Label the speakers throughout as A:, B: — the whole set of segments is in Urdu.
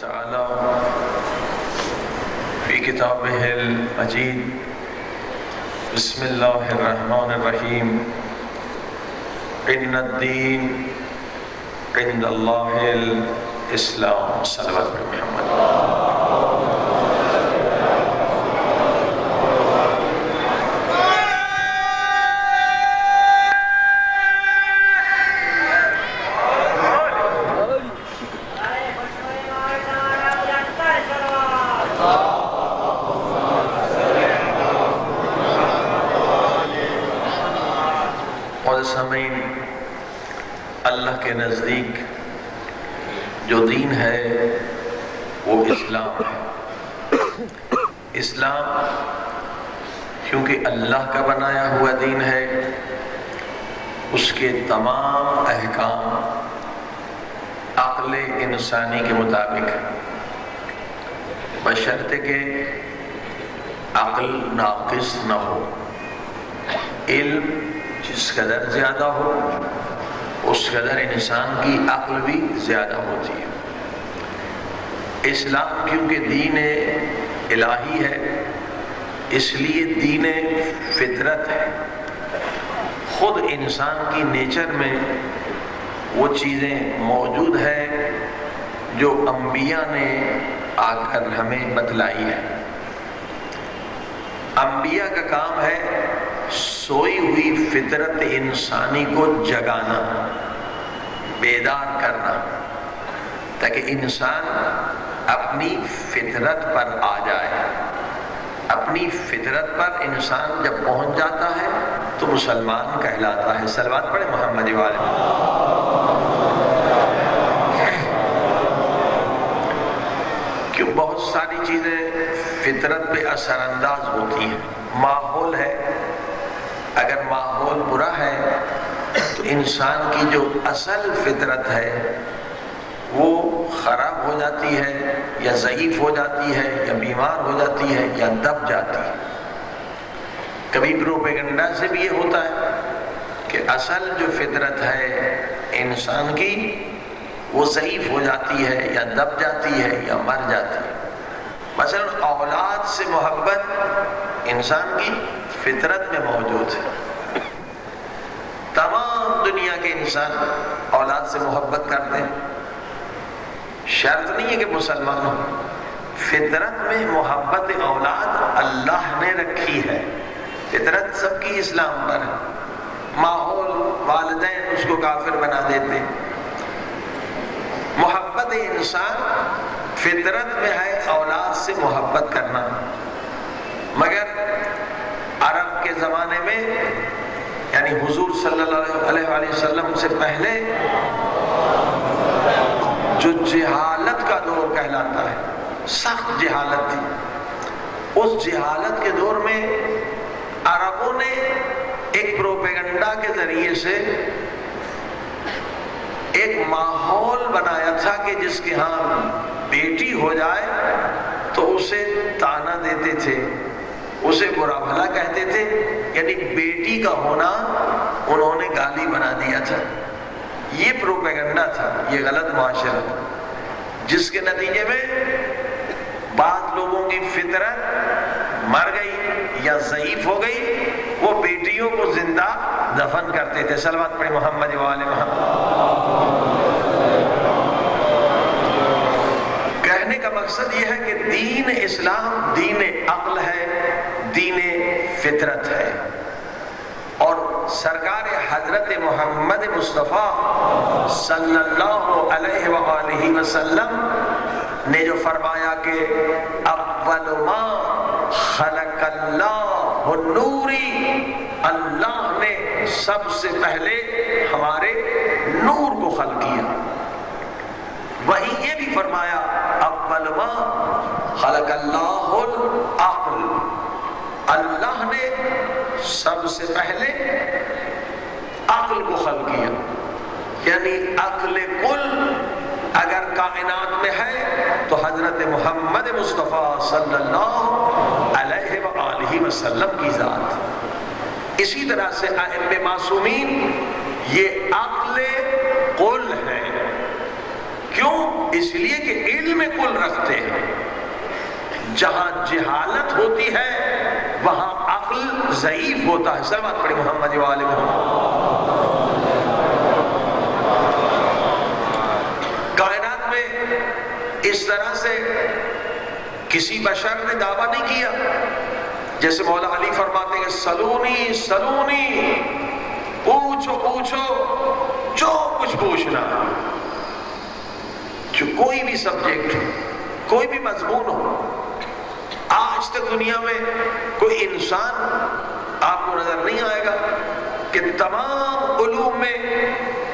A: تعالی فی کتاب المجید بسم اللہ الرحمن الرحیم۔ ان الدین عند اللہ الاسلام۔ صلوات پر محمد اور سمین اللہ کے نزدیک جو دین ہے وہ اسلام ہے اسلام کیونکہ اللہ کا بنایا ہوا دین ہے اس کے تمام احکام عقل انسانی کے مطابق۔ بشرط کہ عقل ناقص نہ ہو۔ علم جس قدر زیادہ ہو، اس قدر انسان کی عقل بھی زیادہ ہوتی ہے۔ اسلام کیونکہ دین الہی ہے، اس لیے دین فطرت ہے۔ خود انسان کی نیچر میں وہ چیزیں موجود ہیں جو انبیاء نے آ کر ہمیں بتلائی ہے۔ انبیاء کا کام ہے سوئی ہوئی فطرت انسانی کو جگانا، بیدار کرنا، تاکہ انسان اپنی فطرت پر آ جائے۔ اپنی فطرت پر انسان جب پہنچ جاتا ہے تو مسلمان کہلاتا ہے۔ سلوات پڑھے محمد والے کیوں بہت ساری چیزیں فطرت پہ اثر انداز ہوتی ہیں۔ ماحول ہے۔ اگر ماحول برا ہے، تو انسان کی جو اصل فطرت ہے، وہ خراب ہو جاتی ہے، یا ضعیف ہو جاتی ہے، یا بیمار ہو جاتی ہے، یا دب جاتی ہے۔ کبھی پروپیگنڈا سے بھی یہ ہوتا ہے کہ اصل جو فطرت ہے انسان کی وہ ضعیف ہو جاتی ہے یا دب جاتی ہے یا مر جاتی ہے۔ مثلا اولاد سے محبت انسان کی فطرت میں موجود ہے۔ تمام دنیا کے انسان اولاد سے محبت کرتے ہیں۔ شرط نہیں ہے کہ مسلمان ہو فطرت میں محبت اولاد اللہ نے رکھی ہے۔ فطرت سب کی اسلام پر ہے۔ ماحول، والدین اس کو کافر بنا دیتے محبت انسان فطرت میں ہے اولاد سے محبت کرنا۔ مگر عرب کے زمانے میں یعنی حضور صلی اللہ علیہ وآلہ وسلم سے پہلے، جو جہالت کا دور کہلاتا ہے، سخت جہالت تھی۔ اس جہالت کے دور میں عربوں نے ایک پروپیگنڈا کے ذریعے سے ایک ماحول بنایا تھا کہ جس کے ہاں بیٹی ہو جائے تو اسے تانا دیتے تھے، اسے برا بھلا کہتے تھے یعنی بیٹی کا ہونا انہوں نے گالی بنا دیا تھا۔ یہ پروپیگنڈا تھا، یہ غلط معاشرہ۔ جس کے نتیجے میں بعض لوگوں کی فطرت مر گئی یا ضعیف ہو گئی، وہ بیٹیوں کو زندہ دفن کرتے تھے۔ سلوات پڑھے محمد والے محمد کہنے کا مقصد یہ ہے کہ دین اسلام دین عقل ہے، دین فطرت ہے۔ اور سرکار حضرت محمد مصطفیٰ صلی اللہ علیہ وآلہ وسلم نے جو فرمایا کہ اول ما خلق اللہ نوری اللہ نے سب سے پہلے ہمارے نور کو خلق کیا۔ وہی یہ بھی فرمایا سے پہلے عقل کو خلق کیا۔ یعنی عقل کل اگر کائنات میں ہے تو حضرت محمد مصطفیٰ صلی اللہ علیہ وآلہ وسلم کی ذات۔ اسی طرح سے ائمہ معصومین، یہ عقل قل ہے۔ کیوں؟ اس لیے کہ علم کل رکھتے ہیں۔ جہاں جہالت ہوتی ہے، وہاں عقل ضعیف ہوتا ہے۔ سلامت پڑے محمد والے محمد۔ کائنات میں اس طرح سے کسی بشر نے دعویٰ نہیں کیا۔ جیسے مولا علی فرماتے ہیں، سلونی سلونی، پوچھو پوچھو، جو کچھ پوچھنا۔ جو کوئی بھی سبجیکٹ ہو کوئی بھی مضمون ہو آج تک دنیا میں کوئی انسان آپ کو نظر نہیں آئے گا کہ تمام علوم میں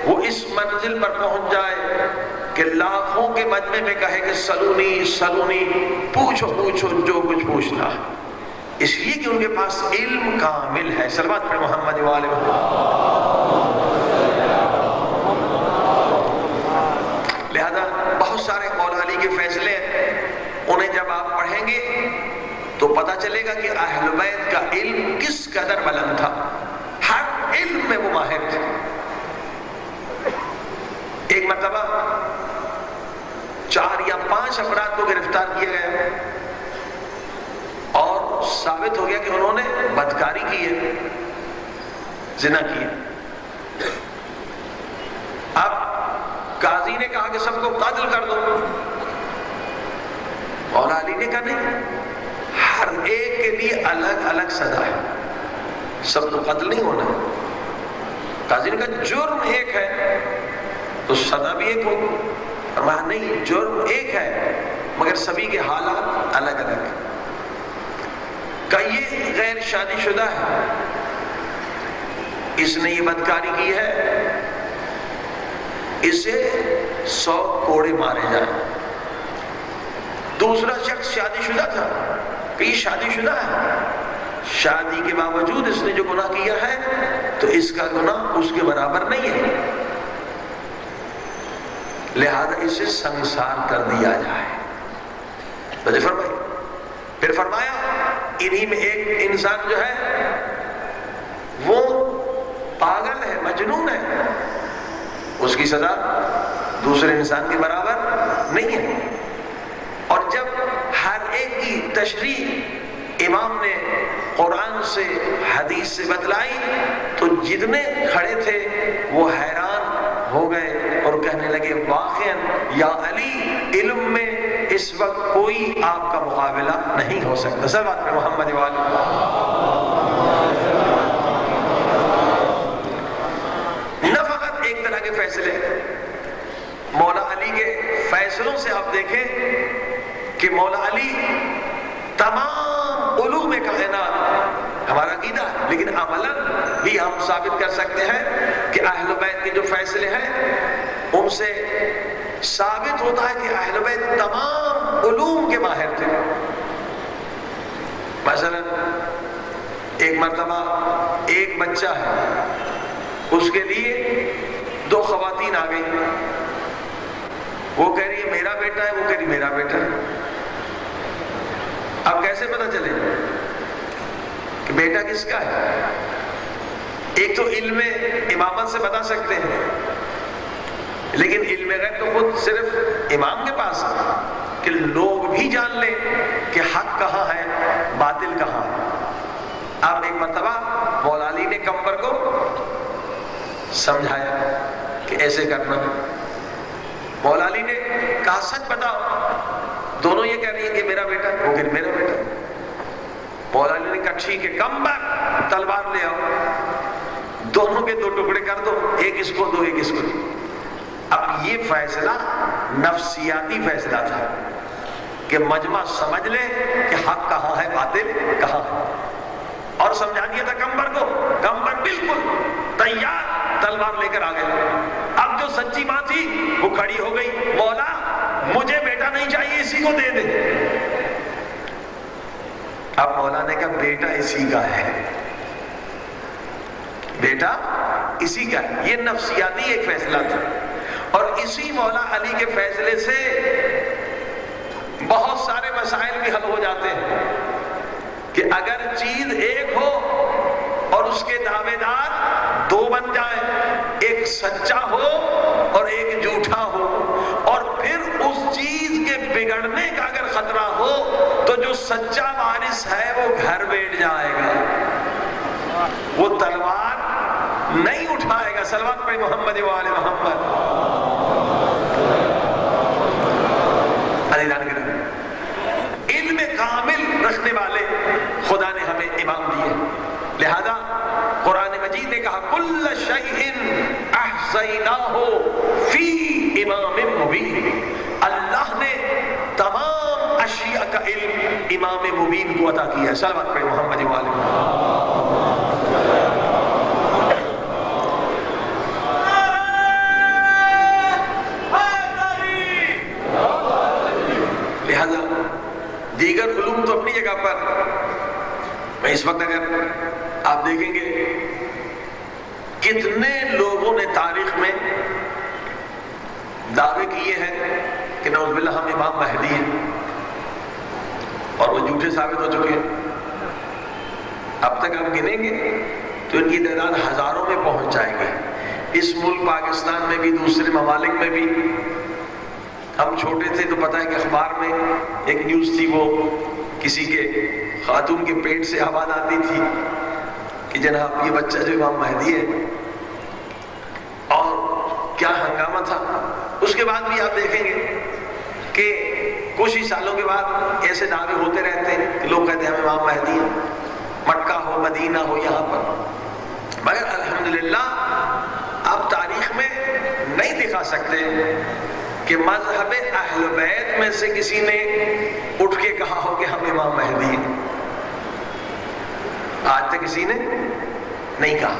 A: وہ اس منزل پر پہنچ جائے کہ لاکھوں کے مجمع میں کہے کہ سلونی سلونی، پوچھو پوچھو، جو کچھ پوچھنا اس لیے کہ ان کے پاس علم کامل ہے۔ سلوات پر محمد والے لہذا بہت سارے مولا علی کے فیصلے انہیں جب آپ پڑھیں گے تو پتا چلے گا کہ اہل بیت کا علم کس قدر بلند تھا۔ ہر علم میں وہ ماہر تھے۔ ایک مرتبہ چار یا پانچ افراد کو گرفتار کیا گیا اور ثابت ہو گیا کہ انہوں نے بدکاری کی ہے، زنا کی ہے۔ اب قاضی نے کہا کہ سب کو قتل کر دو۔ اور علی نے کہا نہیں۔ ہر ایک کے لیے الگ الگ سزا ہے۔ سب کو قتل نہیں ہونا۔ قاضی نے کہا جرم ایک ہے، تو سزا بھی ایک ہوگی فرمایا نہیں، جرم ایک ہے، مگر سبھی کے حالات الگ الگ۔ کہ یہ غیر شادی شدہ ہے۔ اس نے یہ بدکاری کی ہے۔ اسے سو کوڑے مارے جائیں۔ دوسرا شخص شادی شدہ تھا۔ کہ یہ شادی شدہ ہے۔ شادی کے باوجود اس نے جو گناہ کیا ہے، تو اس کا گناہ اس کے برابر نہیں ہے۔ لہذا اسے سنسار کر دیا جائے۔ فرمائی پھر فرمایا، انہی میں ایک انسان جو ہے، وہ پاگل ہے، مجنون ہے۔ اس کی سزا دوسرے انسان کے برابر نہیں ہے اور جب ہر ایک کی تشریح امام نے قرآن سے حدیث سے بتلائی تو جتنے کھڑے تھے وہ حیران ہو گئے اور کہنے لگے واقع یا علی، علم میں اس وقت کوئی آپ کا مقابلہ نہیں ہو سکتا۔ سر بات میں محمد نہ فقط ایک طرح کے فیصلے۔ مولا علی کے فیصلوں سے آپ دیکھیں کہ مولا علی تمام علوم کائنات، ہمارا عقیدہ ہے لیکن عملاً بھی ہم ثابت کر سکتے ہیں کہ اہل بیت کے جو فیصلے ہیں، ان سے ثابت ہوتا ہے کہ اہل بیت تمام علوم کے ماہر تھے۔ مثلا، ایک مرتبہ ایک بچہ ہے، اس کے لیے دو خواتین آ گئی وہ کہہ رہی ہے میرا بیٹا ہے، وہ کہہ رہی میرا بیٹا ہے۔ اب کیسے پتا چلے کہ بیٹا کس کا ہے؟ ایک تو علم امامت سے بتا سکتے ہیں، لیکن علم غیب تو خود صرف امام کے پاس ہے کہ لوگ بھی جان لیں کہ حق کہاں ہے، باطل کہاں ہے۔ اب ایک مرتبہ مولالی نے کمبر کو سمجھایا کہ ایسے کرنا۔ مولالی نے کہا، سچ بتاؤ دونوں یہ کہہ رہی ہیں کہ میرا بیٹا وہ کہ میرا بیٹا مولالی نے کہا، ٹھیک ہے کمبر تلوار لے آؤ۔ دونوں کے دو ٹکڑے کر دو، ایک اس کو دو، ایک اس کو دو۔ اب یہ فیصلہ نفسیاتی فیصلہ تھا کہ مجمع سمجھ لے کہ حق کہاں ہے، باطل کہاں ہے۔ اور سمجھا دیا تھا کمبر کو۔ کمبر بالکل تیار تلوار لے کر آ گئے۔ اب جو سچی ماں تھی، وہ کھڑی ہو گئی۔ مولا مجھے بیٹا نہیں چاہیے، اسی کو دے دے۔ اب مولا نے کہا، بیٹا اسی کا ہے۔ بیٹا اسی کا ہے۔ یہ نفسیاتی ایک فیصلہ تھا۔ اور اسی مولا علی کے فیصلے سے بہت سارے مسائل بھی حل ہو جاتے ہیں۔ کہ اگر چیز ایک ہو اور اس کے دعوے دار دو بن جائیں ایک سچا ہو اور ایک جھوٹا ہو۔ اور اس چیز کے بگڑنے کا اگر خطرہ ہو تو جو سچا وارث ہے وہ گھر بیٹھ جائے گا۔ وہ تلوار نہیں اٹھائے گا۔ سلوات پہ محمد والے محمد۔ علم کامل رکھنے والے خدا نے ہمیں امام دیے۔ لہذا قرآن مجید نے کہا، کل شیئن احسیناہو فی امام مبین اللہ نے تمام اشیاء کا علم امام مبین کو عطا کیا ہے۔ سلوات پہ محمد والے لہذا دیگر علوم تو اپنی جگہ پر۔ میں اس وقت اگر آپ دیکھیں گے کتنے لوگوں نے تاریخ میں دعوے کیے ہیں کہ نوز باللہ ہم امام مہدی ہیں۔ وہ جھوٹے ثابت ہو چکے ہیں۔ اب تک ہم گنیں گے تو ان کی تعداد ہزاروں میں پہنچ جائے گا اس ملک پاکستان میں بھی، دوسرے ممالک میں بھی۔ ہم چھوٹے تھے تو پتہ ہے کہ اخبار میں ایک نیوز تھی، وہ کسی کے خاتون کے پیٹ سے آواز آتی تھی کہ جناب، یہ بچہ جو امام مہدی ہے، اور کیا ہنگامہ تھا۔ اس کے بعد بھی آپ دیکھیں گے کہ کچھ ہی سالوں کے بعد ایسے دعوے ہوتے رہتے ہیں کہ لوگ کہتے ہیں ہم امام مہدی ہیں مکہ ہو، مدینہ ہو، یہاں پر۔ مگر الحمدللہ آپ تاریخ میں نہیں دکھا سکتے کہ مذہب اہل بیت میں سے کسی نے اٹھ کے کہا ہو کہ ہم امام مہدی ہیں آج تک کسی نے نہیں کہا۔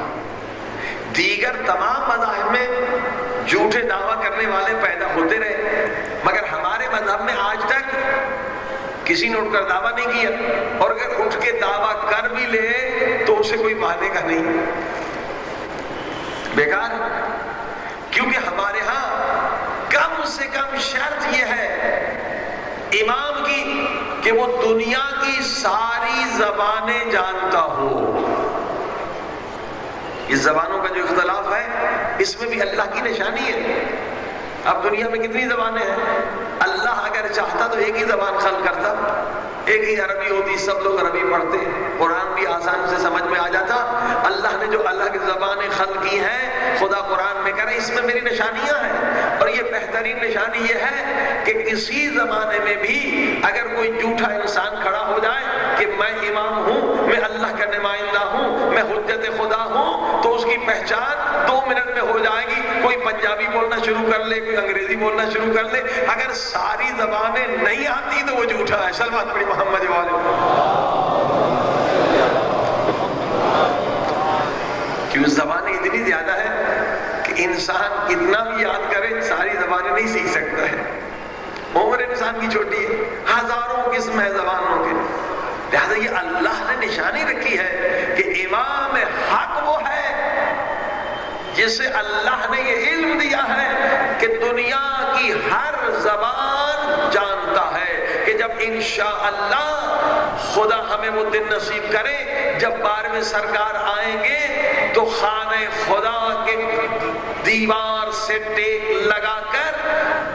A: دیگر تمام مذاہب میں جھوٹے دعویٰ کرنے والے پیدا ہوتے رہے۔ مذہب میں آج تک کسی نے اٹھ کر دعویٰ نہیں کیا اور اگر اٹھ کے دعویٰ کر بھی لے تو اسے کوئی مانے گا نہیں۔ بیکار، کیونکہ ہمارے ہاں کم سے کم شرط یہ ہے امام کی کہ وہ دنیا کی ساری زبانیں جانتا ہو۔ اس زبانوں کا جو اختلاف ہے، اس میں بھی اللہ کی نشانی ہے۔ اب دنیا میں کتنی زبانیں ہیں؟ اللہ اگر چاہتا تو ایک ہی زبان خلق کرتا۔ ایک ہی عربی ہوتی، سب لوگ عربی پڑھتے قرآن بھی آسان سے سمجھ میں آ جاتا۔ اللہ نے جو اللہ کی زبانیں خلق کی ہیں، خدا قرآن میں کرے اس میں میری نشانیاں ہیں۔ اور یہ بہترین نشانی یہ ہے کہ کسی زمانے میں بھی اگر کوئی جھوٹا انسان کھڑا ہو جائے کہ میں امام ہوں، میں اللہ کا نمائندہ ہوں، میں حجت خدا ہوں، تو اس کی پہچان دو منٹ میں ہو جائے گی۔ کوئی پنجابی بولنا شروع کر لے، کوئی انگریزی بولنا شروع کر لے۔ اگر ساری زبانیں نہیں آتی تو وہ جھوٹا ہے۔ سلمان پڑی محمد والے کیوں زبانیں اتنی زیادہ ہے کہ انسان کتنا بھی یاد کرے، ساری زبانیں نہیں سیکھ سکتا ہے۔ عمر انسان کی چھوٹی ہے، ہزاروں قسم ہے زبانوں کے۔ لہذا یہ اللہ نے نشانی رکھی ہے کہ امام حق وہ ہے جسے اللہ نے یہ علم دیا ہے کہ دنیا کی ہر زبان جانتا ہے کہ جب انشاءاللہ خدا ہمیں وہ دن نصیب کرے، جب بار میں سرکار آئیں گے تو خانہ خدا کے دیوار سے ٹیک لگا کر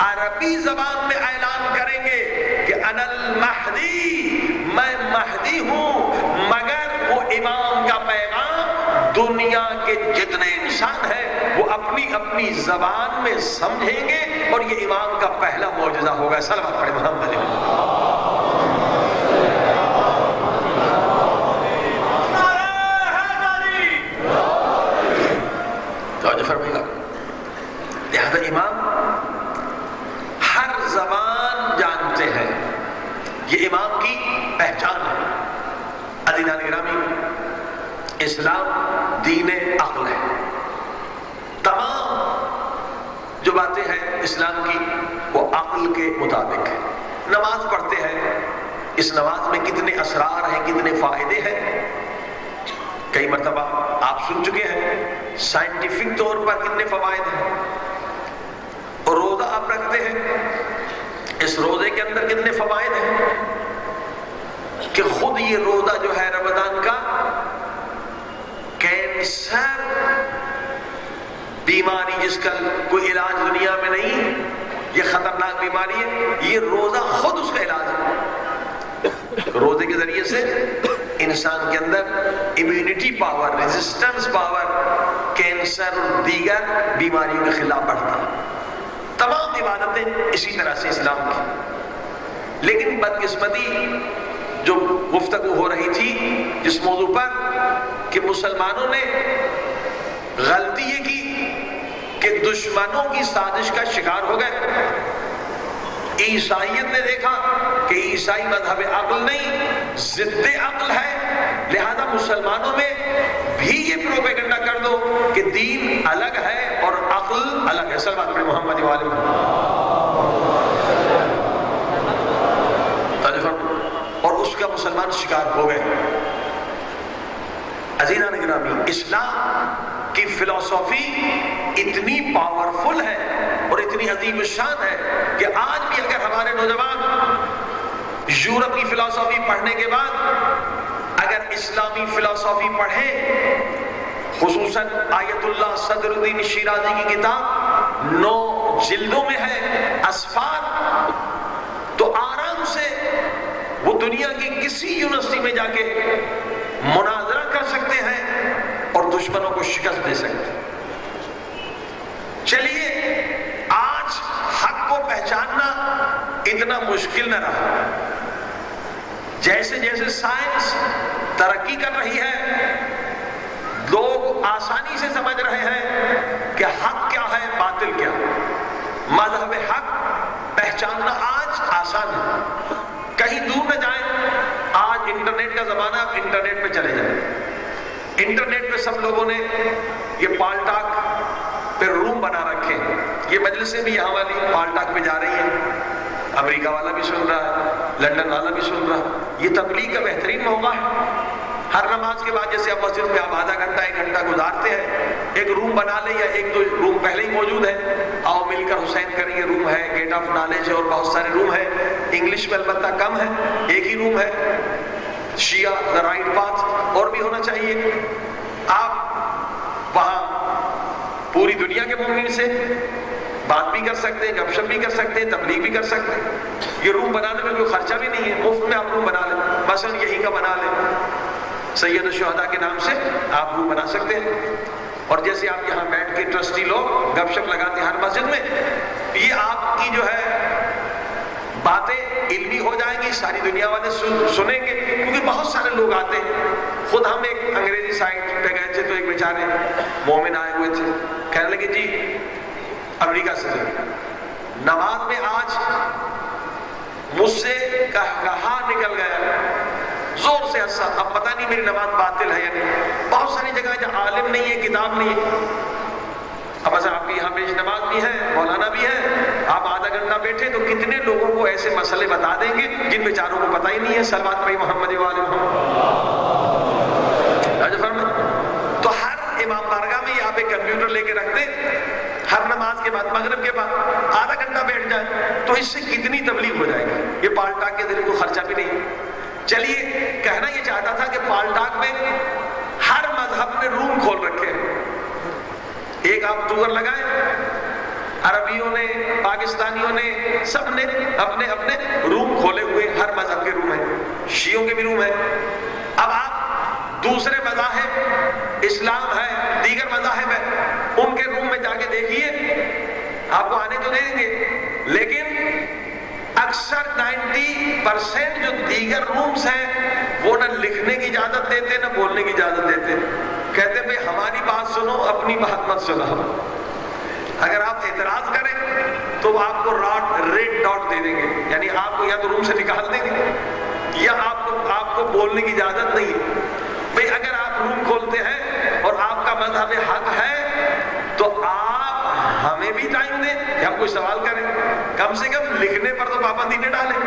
A: عربی زبان میں اعلان کریں گے کہ انل مہدی میں مہدی ہوں مگر وہ امام کا پیغام دنیا کے جتنے انسان ہیں، وہ اپنی اپنی زبان میں سمجھیں گے اور یہ امام کا پہلا معجزہ ہوگا۔ سلام پڑھے محمد لہذا امام ہر زبان جانتے ہیں۔ یہ امام کی پہچان ہے۔ عدیدان گرامی، اسلام دین عقل ہے۔ تمام جو باتیں ہیں اسلام کی، وہ عقل کے مطابق ہے نماز پڑھتے ہیں، اس نماز میں کتنے اسرار ہیں، کتنے فائدے ہیں۔ کئی مرتبہ آپ سن چکے ہیں سائنٹیفک طور پر کتنے فوائد ہیں۔ اور روزہ آپ رکھتے ہیں، اس روزے کے اندر کتنے فوائد ہیں۔ کہ خود یہ روزہ جو ہے رمضان کا کینسر بیماری جس کا کوئی علاج دنیا میں نہیں، یہ خطرناک بیماری ہے، یہ روزہ خود اس کا علاج ہے۔ روزے کے ذریعے سے انسان کے اندر immunity power resistance power cancer اور دیگر بیماریوں کے خلاف بڑھتا ہے۔ تمام عبادتیں اسی طرح سے اسلام کی۔ لیکن بدقسمتی جو گفتگو ہو رہی تھی، جس موضوع پر کہ مسلمانوں نے غلطی یہ کی کہ دشمنوں کی سازش کا شکار ہو گئے۔ عیسائیت نے دیکھا کہ عیسائی مذہب عقل نہیں، ضد عقل ہے۔ لہذا مسلمانوں میں بھی یہ پروپیگنڈا کر دو کہ دین الگ ہے اور عقل الگ ہے۔ سلمان محمد والے اور اس کا مسلمان شکار ہو گئے۔ عزیزہ نگرامی، اسلام کی فلسفی اتنی پاورفل ہے اور اتنی عظیم شان ہے کہ آج بھی اگر ہمارے نوجوان یورپ کی فلسفی پڑھنے کے بعد اگر اسلامی فلسفی پڑھیں، خصوصاً آیت اللہ صدر الدین شیرازی کی کتاب نو جلدوں میں ہے اسفار تو آرام سے وہ دنیا کی کسی یونیورسٹی میں جا کے مناظرہ کر سکتے ہیں اور دشمنوں کو شکست دے سکتے چلیے، آج حق کو پہچاننا اتنا مشکل نہ رہا۔ جیسے جیسے سائنس ترقی کر رہی ہے، لوگ آسانی سے سمجھ رہے ہیں کہ حق کیا ہے، باطل کیا۔ مذہب حق پہچاننا آج آسان ہے۔ کہیں دور نہ جائیں۔ آج انٹرنیٹ کا زمانہ آپ انٹرنیٹ پہ چلے جائیں۔ انٹرنیٹ پہ سب لوگوں نے یہ پال ٹاک پہ روم بنا رکھے یہ مجلسیں بھی یہاں والی پال ٹاک پہ جا رہی ہیں۔ امریکہ والا بھی سن رہا ہے لنڈن والا بھی سن رہا ہے۔ یہ تبلیغ کا بہترین موقع ہے۔ ہر نماز کے بعد جیسے آپ مسجد میں آپ آدھا گھنٹہ، ایک گھنٹہ گزارتے ہیں ایک روم بنا لیں یا ایک دو روم پہلے ہی موجود ہے۔ آؤ مل کر حسین کریں، یہ روم ہے گیٹ آف نالج ہے اور بہت سارے روم ہے انگلش میں البتہ کم ہے، ایک ہی روم ہے۔ شیعہ دا رائٹ پاتھ اور بھی ہونا چاہیے۔ آپ وہاں پوری دنیا کے مومن سے بات بھی کر سکتے ہیں، گپ شپ بھی کر سکتے ہیں، تبلیغ بھی کر سکتے ہیں۔ یہ روم بنانے میں کوئی خرچہ بھی نہیں ہے، مفت میں آپ روم بنا لیں۔ مثلا یہی کا بنا لیں۔ سید الشہداء کے نام سے آپ روم بنا سکتے ہیں۔ اور جیسے آپ یہاں بیٹھ کے ٹرسٹی لوگ گپ شپ لگاتے ہیں ہر مسجد میں، یہ آپ کی جو ہے باتیں علمی ہو جائیں گی، ساری دنیا والے سنیں گے، کیونکہ بہت سارے لوگ آتے ہیں۔ خود ہم ایک انگریزی سائٹ پہ گئے تھے تو ایک بیچارے مومن آئے ہوئے تھے۔ کہنے لگے جی امریکہ سے نماز میں آج مجھ سے کہا نکل گیا زور سے ہنسا اب پتہ نہیں میری نماز باطل ہے یا نہیں۔ بہت ساری جگہ جہاں عالم نہیں ہے، کتاب نہیں ہے۔ اب ایسا آپ کی یہاں پہ اجتماع بھی ہے، مولانا بھی ہے۔ آپ آدھا گھنٹہ بیٹھے تو کتنے لوگوں کو ایسے مسئلے بتا دیں گے جن بیچاروں کو پتہ ہی نہیں ہے، سلوات بھائی محمد والے تو ہر امام بارگاہ میں آپ ایک کمپیوٹر لے کے رکھ دیں۔ ہر نماز کے بعد، مغرب کے بعد آدھا گھنٹہ بیٹھ جائے تو اس سے کتنی تبلیغ ہو جائے گی؟ یہ پالٹاک کے ذریعے کو خرچہ بھی نہیں چلیے، کہنا یہ چاہتا تھا کہ پالٹاک میں ہر مذہب نے روم کھول رکھے۔ ایک آپ ٹور لگائیں، عربیوں نے، پاکستانیوں نے، سب نے اپنے اپنے روم کھولے ہوئے، ہر مذہب کے روم ہیں۔ شیعوں کے بھی روم ہیں۔ اب آپ دوسرے مذاہب، اسلام ہے، دیگر مذاہب ہے ان کے روم میں جا کے دیکھیے، آپ کو آنے تو دیں گے، لیکن اکثر نائنٹی پرسینٹ جو دیگر رومز ہیں، وہ نہ لکھنے کی اجازت دیتے، نہ بولنے کی اجازت دیتے۔ کہتے بھائی، ہماری بات سنو، اپنی بات مت سنو۔ اگر آپ اعتراض کریں تو آپ کو راٹ ریڈ ڈاٹ دے دیں گے۔ یعنی آپ کو یا تو روم سے نکال دیں گے، یا آپ کو آپ کو بولنے کی اجازت نہیں ہے۔ بھئی اگر آپ روم کھولتے ہیں اور آپ کا مذہب حق ہے، تو آپ ہمیں بھی ٹائم دیں۔ کہ ہم کوئی سوال کریں۔ کم سے کم لکھنے پر تو پابندی نہ ڈالیں۔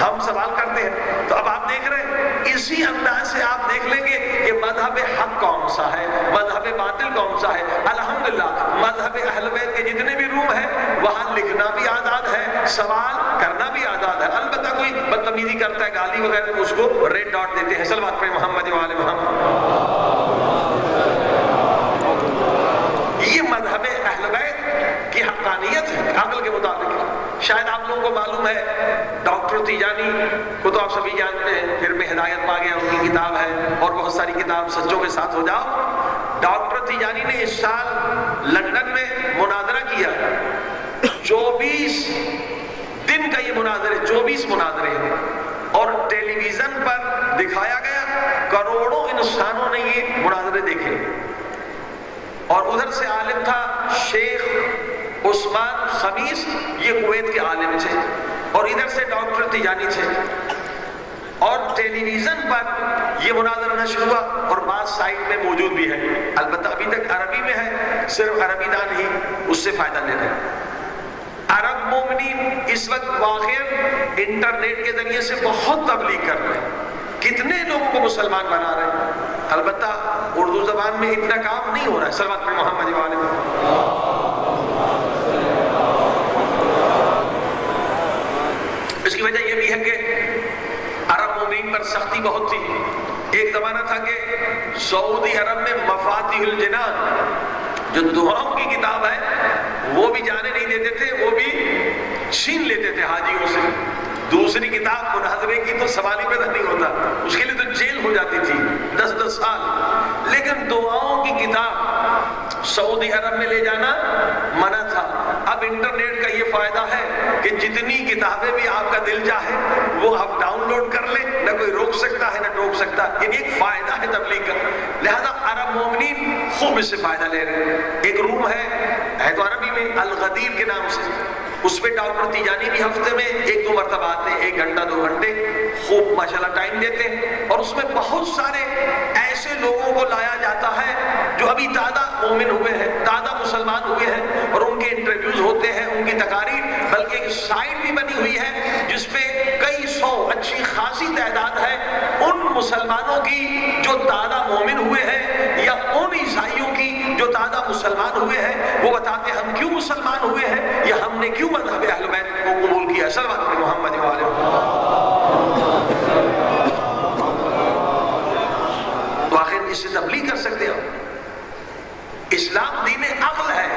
A: ہم سوال کرتے ہیں، تو اب آپ دیکھ رہے ہیں، اسی انداز سے آپ دیکھ لیں گے کہ مذہب حق کون سا ہے، مذہب باطل کون سا ہے۔ الحمدللہ، مذہب اہل بیت کے جتنے بھی روم ہیں، وہاں لکھنا بھی آزاد ہے، سوال کرنا بھی آزاد ہے۔ البتہ کوئی بدتمیزی کرتا ہے، گالی وغیرہ، اس کو ریڈ ڈاٹ دیتے ہیں۔ سلوات پہ محمد والے محمد۔ یہ مذہب اہل بیت کی حقانیت ہے، عقل کے مطابق۔ شاید آپ لوگوں کو معلوم ہے، ڈاکٹر تیجانی کو تو آپ سبھی ہی جانتے ہیں، پھر میں ہدایت پا گیا، ان کی کتاب ہے، اور بہت ساری کتاب سچوں کے ساتھ ہو جاؤ۔ ڈاکٹر تیجانی نے اس سال لندن میں مناظرہ کیا۔ چوبیس دن کا یہ مناظرے، چوبیس مناظرے ہیں۔ اور ٹیلی ویژن پر دکھایا گیا، کروڑوں انسانوں نے یہ مناظرے دیکھے۔ اور ادھر سے عالم تھا شیخ عثمان خمیس یہ کویت کے عالم تھے۔ اور ادھر سے ڈاکٹر تیجانی تھے۔ اور ٹیلی ویژن پر یہ مناظر نشر ہوا اور بعض سائٹ میں موجود بھی ہے۔ البتہ ابھی تک عربی میں ہے، صرف عربی دان ہی اس سے فائدہ لے رہے ہیں عرب مومنین اس وقت واقع انٹرنیٹ کے ذریعے سے بہت تبلیغ کر رہے ہیں۔ کتنے لوگوں کو مسلمان بنا رہے ہیں؟ البتہ اردو زبان میں اتنا کام نہیں ہو رہا ہے۔ سلوات محمد والے اس کی وجہ یہ بھی ہے کہ عرب مومین پر سختی بہت تھی۔ ایک زمانہ تھا کہ سعودی عرب میں مفاتیح الجنان، جو دعاؤں کی کتاب ہے، وہ بھی جانے نہیں دیتے تھے، وہ بھی چھین لیتے تھے حاجیوں سے۔ دوسری کتاب مناظرے کی تو سوال ہی پیدا نہیں ہوتا، اس کے لیے تو جیل ہو جاتی تھی، دس دس سال۔ لیکن دعاؤں کی کتاب سعودی عرب میں لے جانا منع تھا۔ اب انٹرنیٹ کا یہ فائدہ ہے کہ جتنی کتابیں بھی آپ کا دل چاہے، وہ آپ ڈاؤن لوڈ کر لیں۔ نہ کوئی روک سکتا ہے، نہ ٹوک سکتا۔ یعنی ایک فائدہ ہے تبلیغ کا۔ لہذا عرب مومنین خوب اس سے فائدہ لے رہے ہیں۔ ایک روم ہے ہے تو عربی میں، الغدیر کے نام سے۔ اس پہ ڈاکٹر تیجانی بھی ہفتے میں ایک دو مرتبہ آتے ہیں، ایک گھنٹہ، دو گھنٹے۔ خوب ماشاءاللہ ٹائم دیتے ہیں۔ اور اس میں بہت سارے ایسے لوگوں کو لایا جاتا ہے جو ابھی دادا مومن ہوئے ہیں، دادا مسلمان ہوئے ہیں اور ان کے انٹرویوز ہوتے ہیں، ان کی تقاریر، بلکہ ایک سائٹ بھی بنی ہوئی ہے جس پہ کئی سو اچھی خاصی تعداد ہے ان مسلمانوں کی جو دادا مومن ہوئے ہیں یا ان عیسائیوں کی جو دادا مسلمان ہوئے ہیں، وہ بتاتے ہم کیوں مسلمان ہوئے ہیں یا ہم نے کیوں مذہب اہل بیت کو قبول کیا؟ صلوات محمد تو آخر اس سے تبلیغ کر سکتے اسلام دین عقل ہے۔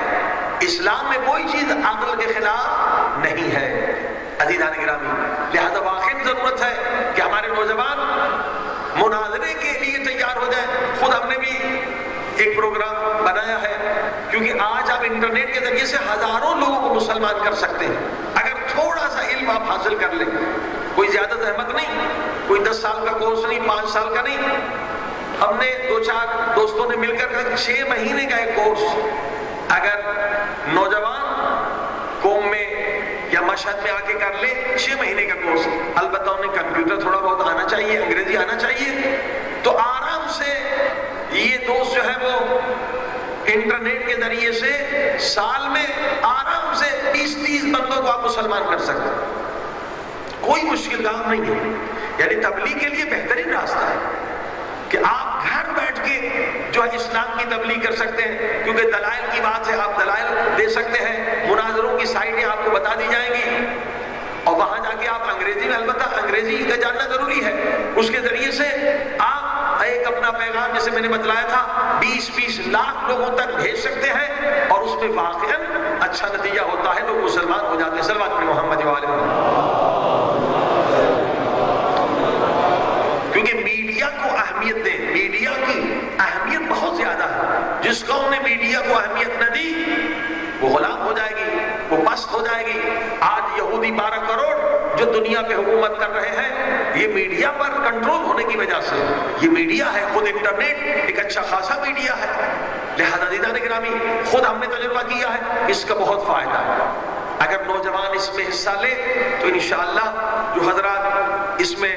A: اسلام میں کوئی چیز عقل کے خلاف نہیں ہے۔ عزیزان گرامی، لہذا واقع ضرورت ہے کہ ہمارے نوجوان مناظرے کے لیے تیار ہو جائیں۔ خود ہم نے بھی ایک پروگرام بنایا ہے، کیونکہ آج آپ انٹرنیٹ کے ذریعے سے ہزاروں لوگوں کو مسلمان کر سکتے ہیں۔ اگر تھوڑا سا علم آپ حاصل کر لیں، کوئی زیادہ زحمت نہیں، کوئی دس سال کا کورس نہیں، پانچ سال کا نہیں ہم نے دو چار دوستوں نے مل کر چھ مہینے کا ایک کورس اگر نوجوان قوم میں یا مشہد میں آ کے کر لے، چھ مہینے کا کورس البتہ انہیں کمپیوٹر تھوڑا بہت آنا چاہیے، انگریزی آنا چاہیے۔ تو آرام سے یہ دوست جو ہے وہ انٹرنیٹ کے ذریعے سے سال میں آرام سے بیس تیس بندوں کو آپ مسلمان کر سکتے ہیں۔ کوئی مشکل کام نہیں ہے۔ یعنی تبلیغ کے لیے بہترین راستہ ہے۔ کہ آپ گھر بیٹھ کے جو ہے اسلام کی تبلیغ کر سکتے ہیں، کیونکہ دلائل کی بات ہے، آپ دلائل دے سکتے ہیں، مناظروں کی سائٹیں آپ کو بتا دی جائیں گی۔ اور وہاں جا کے آپ انگریزی میں، البتہ انگریزی کا جاننا ضروری ہے۔ اس کے ذریعے سے آپ ایک اپنا پیغام جیسے میں نے بتلایا تھا، بیس بیس لاکھ لوگوں تک بھیج سکتے ہیں اور اس میں واقعا اچھا نتیجہ ہوتا ہے، لوگ مسلمان ہو جاتے ہیں۔ سلوات محمد کیونکہ میڈیا کو اہمیت دیں میڈیا کی اہمیت بہت زیادہ ہے جس قوم نے میڈیا کو اہمیت نہ دی، وہ غلام ہو جائے گی، وہ پست ہو جائے گی۔ آج یہودی بارہ کروڑ جو دنیا پہ حکومت کر رہے ہیں، یہ میڈیا پر کنٹرول ہونے کی وجہ سے، یہ میڈیا ہے خود انٹرنیٹ، ایک اچھا خاصا میڈیا ہے۔ لہذا دیدان گرامی، خود ہم نے تجربہ کیا ہے، اس کا بہت فائدہ ہے۔ اگر نوجوان اس میں حصہ لے، تو انشاءاللہ جو حضرات اس میں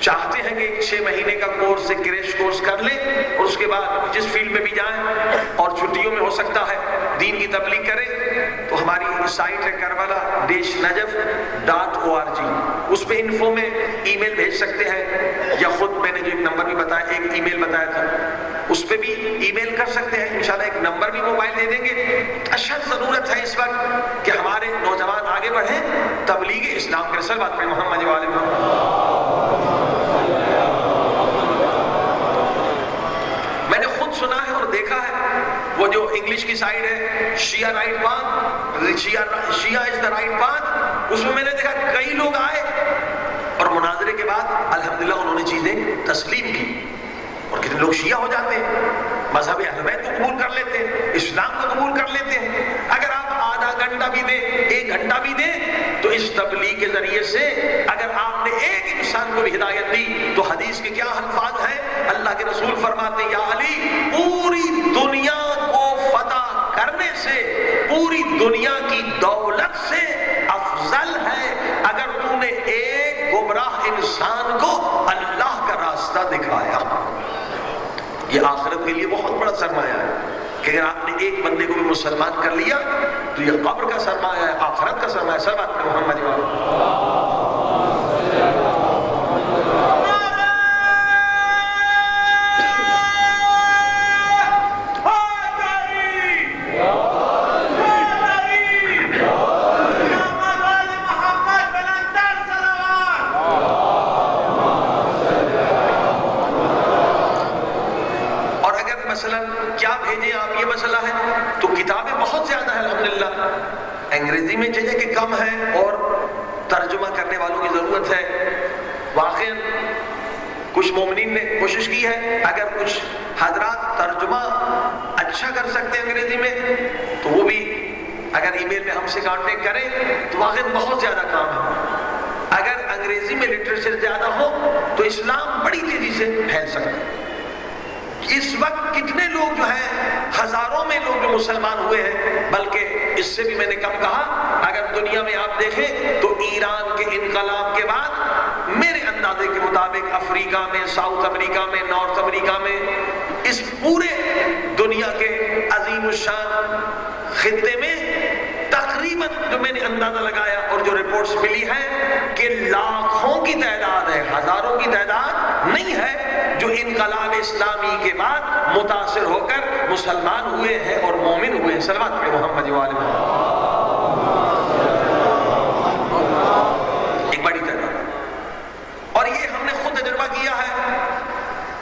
A: چاہتے ہیں کہ چھ مہینے کا کورس سے کریش کورس کر لیں اور اس کے بعد جس فیلڈ میں بھی جائیں اور چھٹیوں میں ہو سکتا ہے دین کی تبلیغ کریں، تو ہماری سائٹ ہے Karbala dash Najaf dot O R G. اس پہ انفو میں ای میل بھیج سکتے ہیں یا خود میں نے جو ایک نمبر بھی بتایا، ایک ای میل بتایا تھا، اس پہ بھی ای میل کر سکتے ہیں۔ انشاءاللہ ایک نمبر بھی موبائل دے دیں گے۔ اشد ضرورت ہے اس وقت کہ ہمارے نوجوان آگے بڑھیں، تبلیغ اسلام کے رسل بات پہ محمد والے میں نے خود سنا ہے اور دیکھا ہے۔ وہ جو انگلش کی سائڈ ہے، Shia right path Shia Shia is the right path اس میں میں نے دیکھا کئی لوگ آئے۔ اور مناظرے کے بعد الحمدللہ انہوں نے چیزیں تسلیم کی۔ اور کتنے لوگ شیعہ ہو جاتے ہیں۔ مذہب اہل کو قبول کر لیتے ہیں، اسلام کو قبول کر لیتے ہیں۔ اگر آپ آدھا گھنٹہ بھی دیں، ایک گھنٹہ بھی دیں، تو اس تبلیغ کے ذریعے سے اگر آپ نے ایک انسان کو بھی ہدایت دی، تو حدیث کے کیا الفاظ ہیں؟ اللہ کے رسول فرماتے ہیں، یا علی دنیا کی دولت سے افضل ہے اگر تو نے ایک گمراہ انسان کو اللہ کا راستہ دکھایا۔ یہ آخرت کے لیے بہت بڑا سرمایہ ہے کہ اگر آپ نے ایک بندے کو بھی مسلمان کر لیا تو یہ قبر کا سرمایہ ہے، آخرت کا سرمایہ سب آپ کا محمد انگریزی میں چاہیے کہ کم ہے اور ترجمہ کرنے والوں کی ضرورت ہے۔ واقع کچھ مومنین نے کوشش کی ہے، اگر کچھ حضرات ترجمہ اچھا کر سکتے ہیں انگریزی میں، تو وہ بھی اگر ای میل میں ہم سے کانٹیکٹ کریں، تو واقع بہت زیادہ کام ہے۔ اگر انگریزی میں لٹریچر زیادہ ہو، تو اسلام بڑی تیزی سے پھیل سکتا ہے۔ اس وقت کتنے لوگ جو ہیں، ہزاروں میں لوگ جو مسلمان ہوئے ہیں، بلکہ اس سے بھی میں نے کم کہا، اگر دنیا میں آپ دیکھیں تو ایران کے انقلاب کے بعد میرے اندازے کے مطابق افریقہ میں، ساؤتھ امریکہ میں، نارتھ امریکہ میں، اس پورے دنیا کے عظیم الشان خطے میں تقریباً جو میں نے اندازہ لگایا اور جو رپورٹس ملی ہے کہ لاکھوں کی تعداد ہے، ہزاروں کی تعداد نہیں ہے جو انقلاب اسلامی کے بعد متاثر ہو کر مسلمان ہوئے ہیں اور مومن ہوئے ہیں۔ سلوات پہ محمد ایک بڑی تعداد۔ اور یہ ہم نے خود تجربہ کیا ہے۔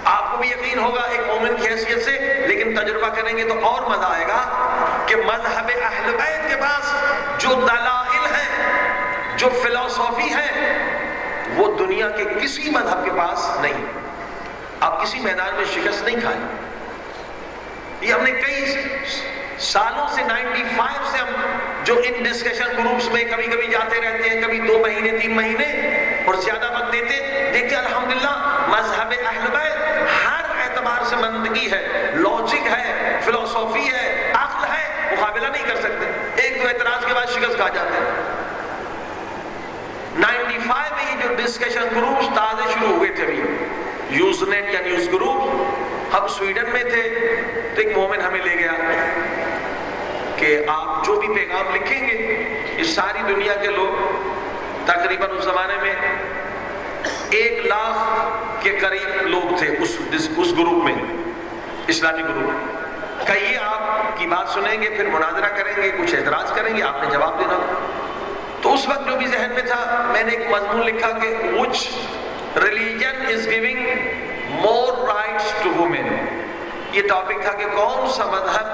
A: آپ کو بھی یقین ہوگا ایک مومن کی حیثیت سے، لیکن تجربہ کریں گے تو اور مزہ آئے گا کہ مذہب اہل بیت کے پاس جو دلائل ہیں، جو فلسفی ہے وہ دنیا کے کسی مذہب کے پاس نہیں۔ آپ کسی میدان میں شکست نہیں کھائیں یہ ہم نے کئی سالوں سے نائنٹی فائیو سے ہم جو ان ڈسکشن گروپس میں کبھی کبھی جاتے رہتے ہیں، کبھی دو مہینے، تین مہینے اور زیادہ وقت دیتے، دیکھتے الحمدللہ مذہب اہل بیت ہر اعتبار سے منطقی ہے لوجک ہے فلسفی ہے، عقل ہے، مقابلہ نہیں کر سکتے۔ ایک دو اعتراض کے بعد شکست کھا جاتے ہیں۔ نائنٹی فائیو میں یہ جو ڈسکشن گروپس تازے شروع ہوئے تھے ابھی یوز نیٹ یا نیوز گروپ؟ ہم سویڈن میں تھے، تو ایک مومن ہمیں لے گیا کہ آپ جو بھی پیغام لکھیں گے، یہ ساری دنیا کے لوگ، تقریباً اس زمانے میں ایک لاکھ کے قریب لوگ تھے اس اس گروپ میں، اسلامی گروپ کہ یہ آپ کی بات سنیں گے، پھر مناظرہ کریں گے، کچھ اعتراض کریں گے، آپ نے جواب دینا۔ تو اس وقت جو بھی ذہن میں تھا، میں نے ایک مضمون لکھا کہ which religion is giving more rights to women یہ ٹاپک تھا کہ کون سا مذہب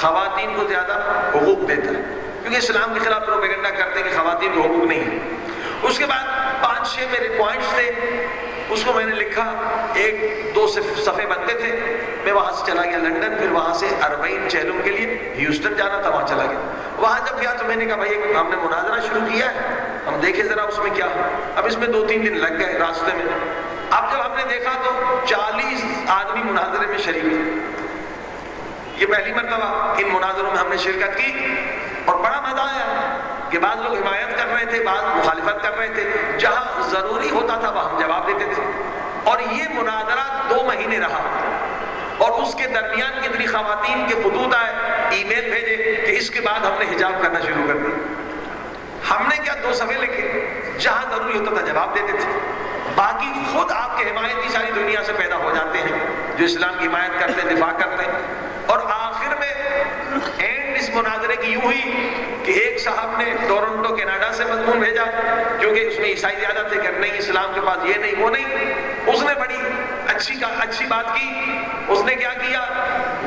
A: خواتین کو زیادہ حقوق دیتا ہے؟ کیونکہ اسلام کے خلاف پروپیگنڈا کرتے ہیں کہ خواتین کو حقوق نہیں ہے اس کے بعد پانچ چھ میرے پوائنٹس تھے۔ اس کو میں نے لکھا۔ ایک، دو صفحے بنتے تھے۔ میں وہاں سے چلا گیا لنڈن پھر وہاں سے اربعین چہلم کے لیے ہیوسٹن جانا تھا وہاں چلا گیا۔ وہاں جب گیا تو میں نے کہا، بھائی ہم نے مناظرہ شروع کیا ہے۔ ہم دیکھیں ذرا اس میں کیا اب اس میں دو تین دن لگ گئے راستے میں۔ اب جب ہم نے دیکھا تو چالیس آدمی مناظرے میں شریک تھے یہ پہلی مرتبہ ان مناظروں میں ہم نے شرکت کی۔ اور بڑا مزہ آیا کہ بعض لوگ حمایت کر رہے تھے، بعض مخالفت کر رہے تھے۔ جہاں ضروری ہوتا تھا وہ ہم جواب دیتے تھے۔ اور یہ مناظرہ دو مہینے رہا۔ اور اس کے درمیان کتنی خواتین کے خطوط آئے، ای میل بھیجے کہ اس کے بعد ہم نے حجاب کرنا شروع کر دیا۔ ہم نے کیا دو صفحے لکھے؟ جہاں ضروری ہوتا تھا جواب دیتے تھے۔ باقی خود آپ کے حمایتی ساری دنیا سے پیدا ہو جاتے ہیں، جو اسلام کی حمایت کرتے ہیں دفاع کرتے۔ ہیں اور آخر میں اینڈ اس مناظرے کی یوں ہوئی کہ ایک صاحب نے ٹورنٹو، کینیڈا سے مضمون بھیجا، کیونکہ اس میں عیسائی زیادہ تھے کہ نہیں، اسلام کے پاس یہ نہیں، وہ نہیں۔ اس نے بڑی اچھی کا، اچھی بات کی۔ اس نے کیا کیا؟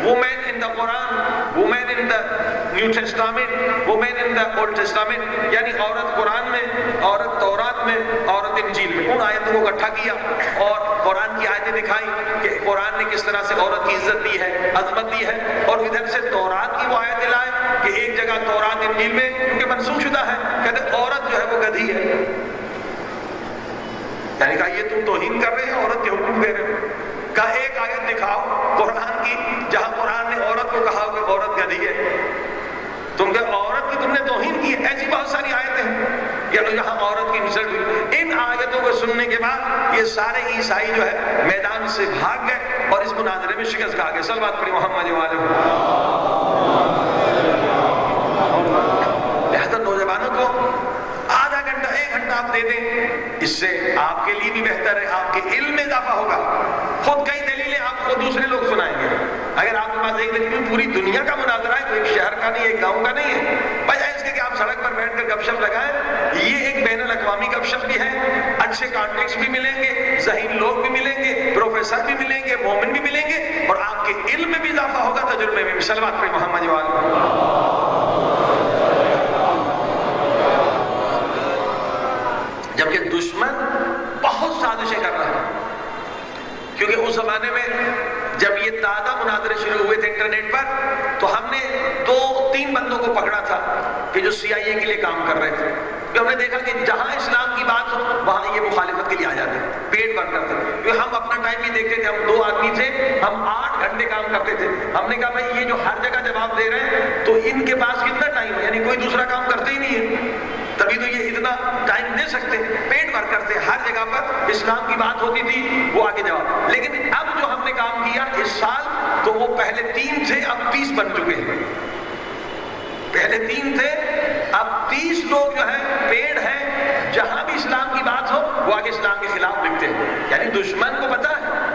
A: Women in the Quran women in the New Testament women in the Old Testament یعنی عورت قرآن میں، عورت تورات میں، عورت انجیل میں، ان آیتوں کو اکٹھا کیا اور قرآن کی آیتیں دکھائی کہ قرآن نے کس طرح سے عورت کی عزت دی ہے، عظمت دی ہے، اور ادھر سے تورات کی وہ آیتیں لائے کہ ایک جگہ تورات انجیل میں کیونکہ منسوخ شدہ ہے، کہتے عورت جو ہے وہ گدھی ہے۔ یعنی کہا یہ تم توہین کر رہے ہیں عورت کے حکم دے رہے کہا ایک آیت دکھاؤ قرآن کی جہاں قرآن نے عورت کو کہا کہ عورت گدھی ہے تم کہ عورت کی تم نے توہین کی ایسی بہت ساری آیتیں ہیں یہاں عورت کی نسل ہوئی۔ ان آیتوں کو سننے کے بعد یہ سارے عیسائی جو ہے میدان سے بھاگ گئے اور اس مناظرے میں شکست کھا گئے۔ سلوات پڑی محمد والے لہذا نوجوانوں کو آدھا گھنٹہ، ایک گھنٹہ آپ دے دیں۔ اس سے آپ کے لیے بھی بہتر ہے، آپ کے علم میں اضافہ ہوگا۔ خود کئی دلیلیں آپ کو دوسرے لوگ سنائیں گے۔ اگر آپ کے پاس ایک دلیل پوری دنیا کا مناظرہ ہے تو ایک شہر کا نہیں، ایک گاؤں کا نہیں ہے۔ بجائے اس کے کہ آپ سڑک پر بیٹھ کر گپ شپ لگائیں۔ یہ ایک بین الاقوامی گپ بھی ہے۔ اچھے کانٹیکس بھی ملیں گے، ذہین لوگ بھی ملیں گے، پروفیسر بھی ملیں گے، مومن بھی ملیں گے اور آپ کے علم میں بھی اضافہ ہوگا تجربے میں بھی۔ سلوات پہ محمد وال جبکہ دشمن بہت سازشیں کر رہا ہے کیونکہ اس زمانے میں جب یہ تازہ مناظرے شروع ہوئے تھے انٹرنیٹ پر، تو ہم نے دو تین بندوں کو پکڑا تھا کہ جو سی آئی اے کے لیے کام کر رہے تھے۔ کہ ہم نے دیکھا کہ جہاں اسلام کی بات ہو، وہاں یہ مخالفت کے لیے آ جاتے پیٹ بھر کرتے کیونکہ ہم اپنا ٹائم بھی دیکھتے تھے، ہم دو آدمی تھے، ہم آٹھ گھنٹے کام کرتے تھے۔ ہم نے کہا بھائی، یہ جو ہر جگہ جواب دے رہے ہیں، تو ان کے پاس کتنا ٹائم ہے؟ یعنی کوئی دوسرا کام کرتے ہی نہیں ہے۔ تبھی تو یہ اتنا ٹائم دے سکتے پیٹ بھر کرتے ہر جگہ پر اسلام کی بات ہوتی تھی، وہ آگے جواب۔ لیکن اب جو ہم نے کام کیا اس سال، تو وہ پہلے تین تھے، اب تیس بن چکے ہیں۔ پہلے تین تھے اب تیس لوگ جو ہیں، پیڑ ہیں، جہاں بھی اسلام کی بات ہو، وہ آگے اسلام کے خلاف لکھتے ہیں۔ یعنی دشمن کو پتا ہے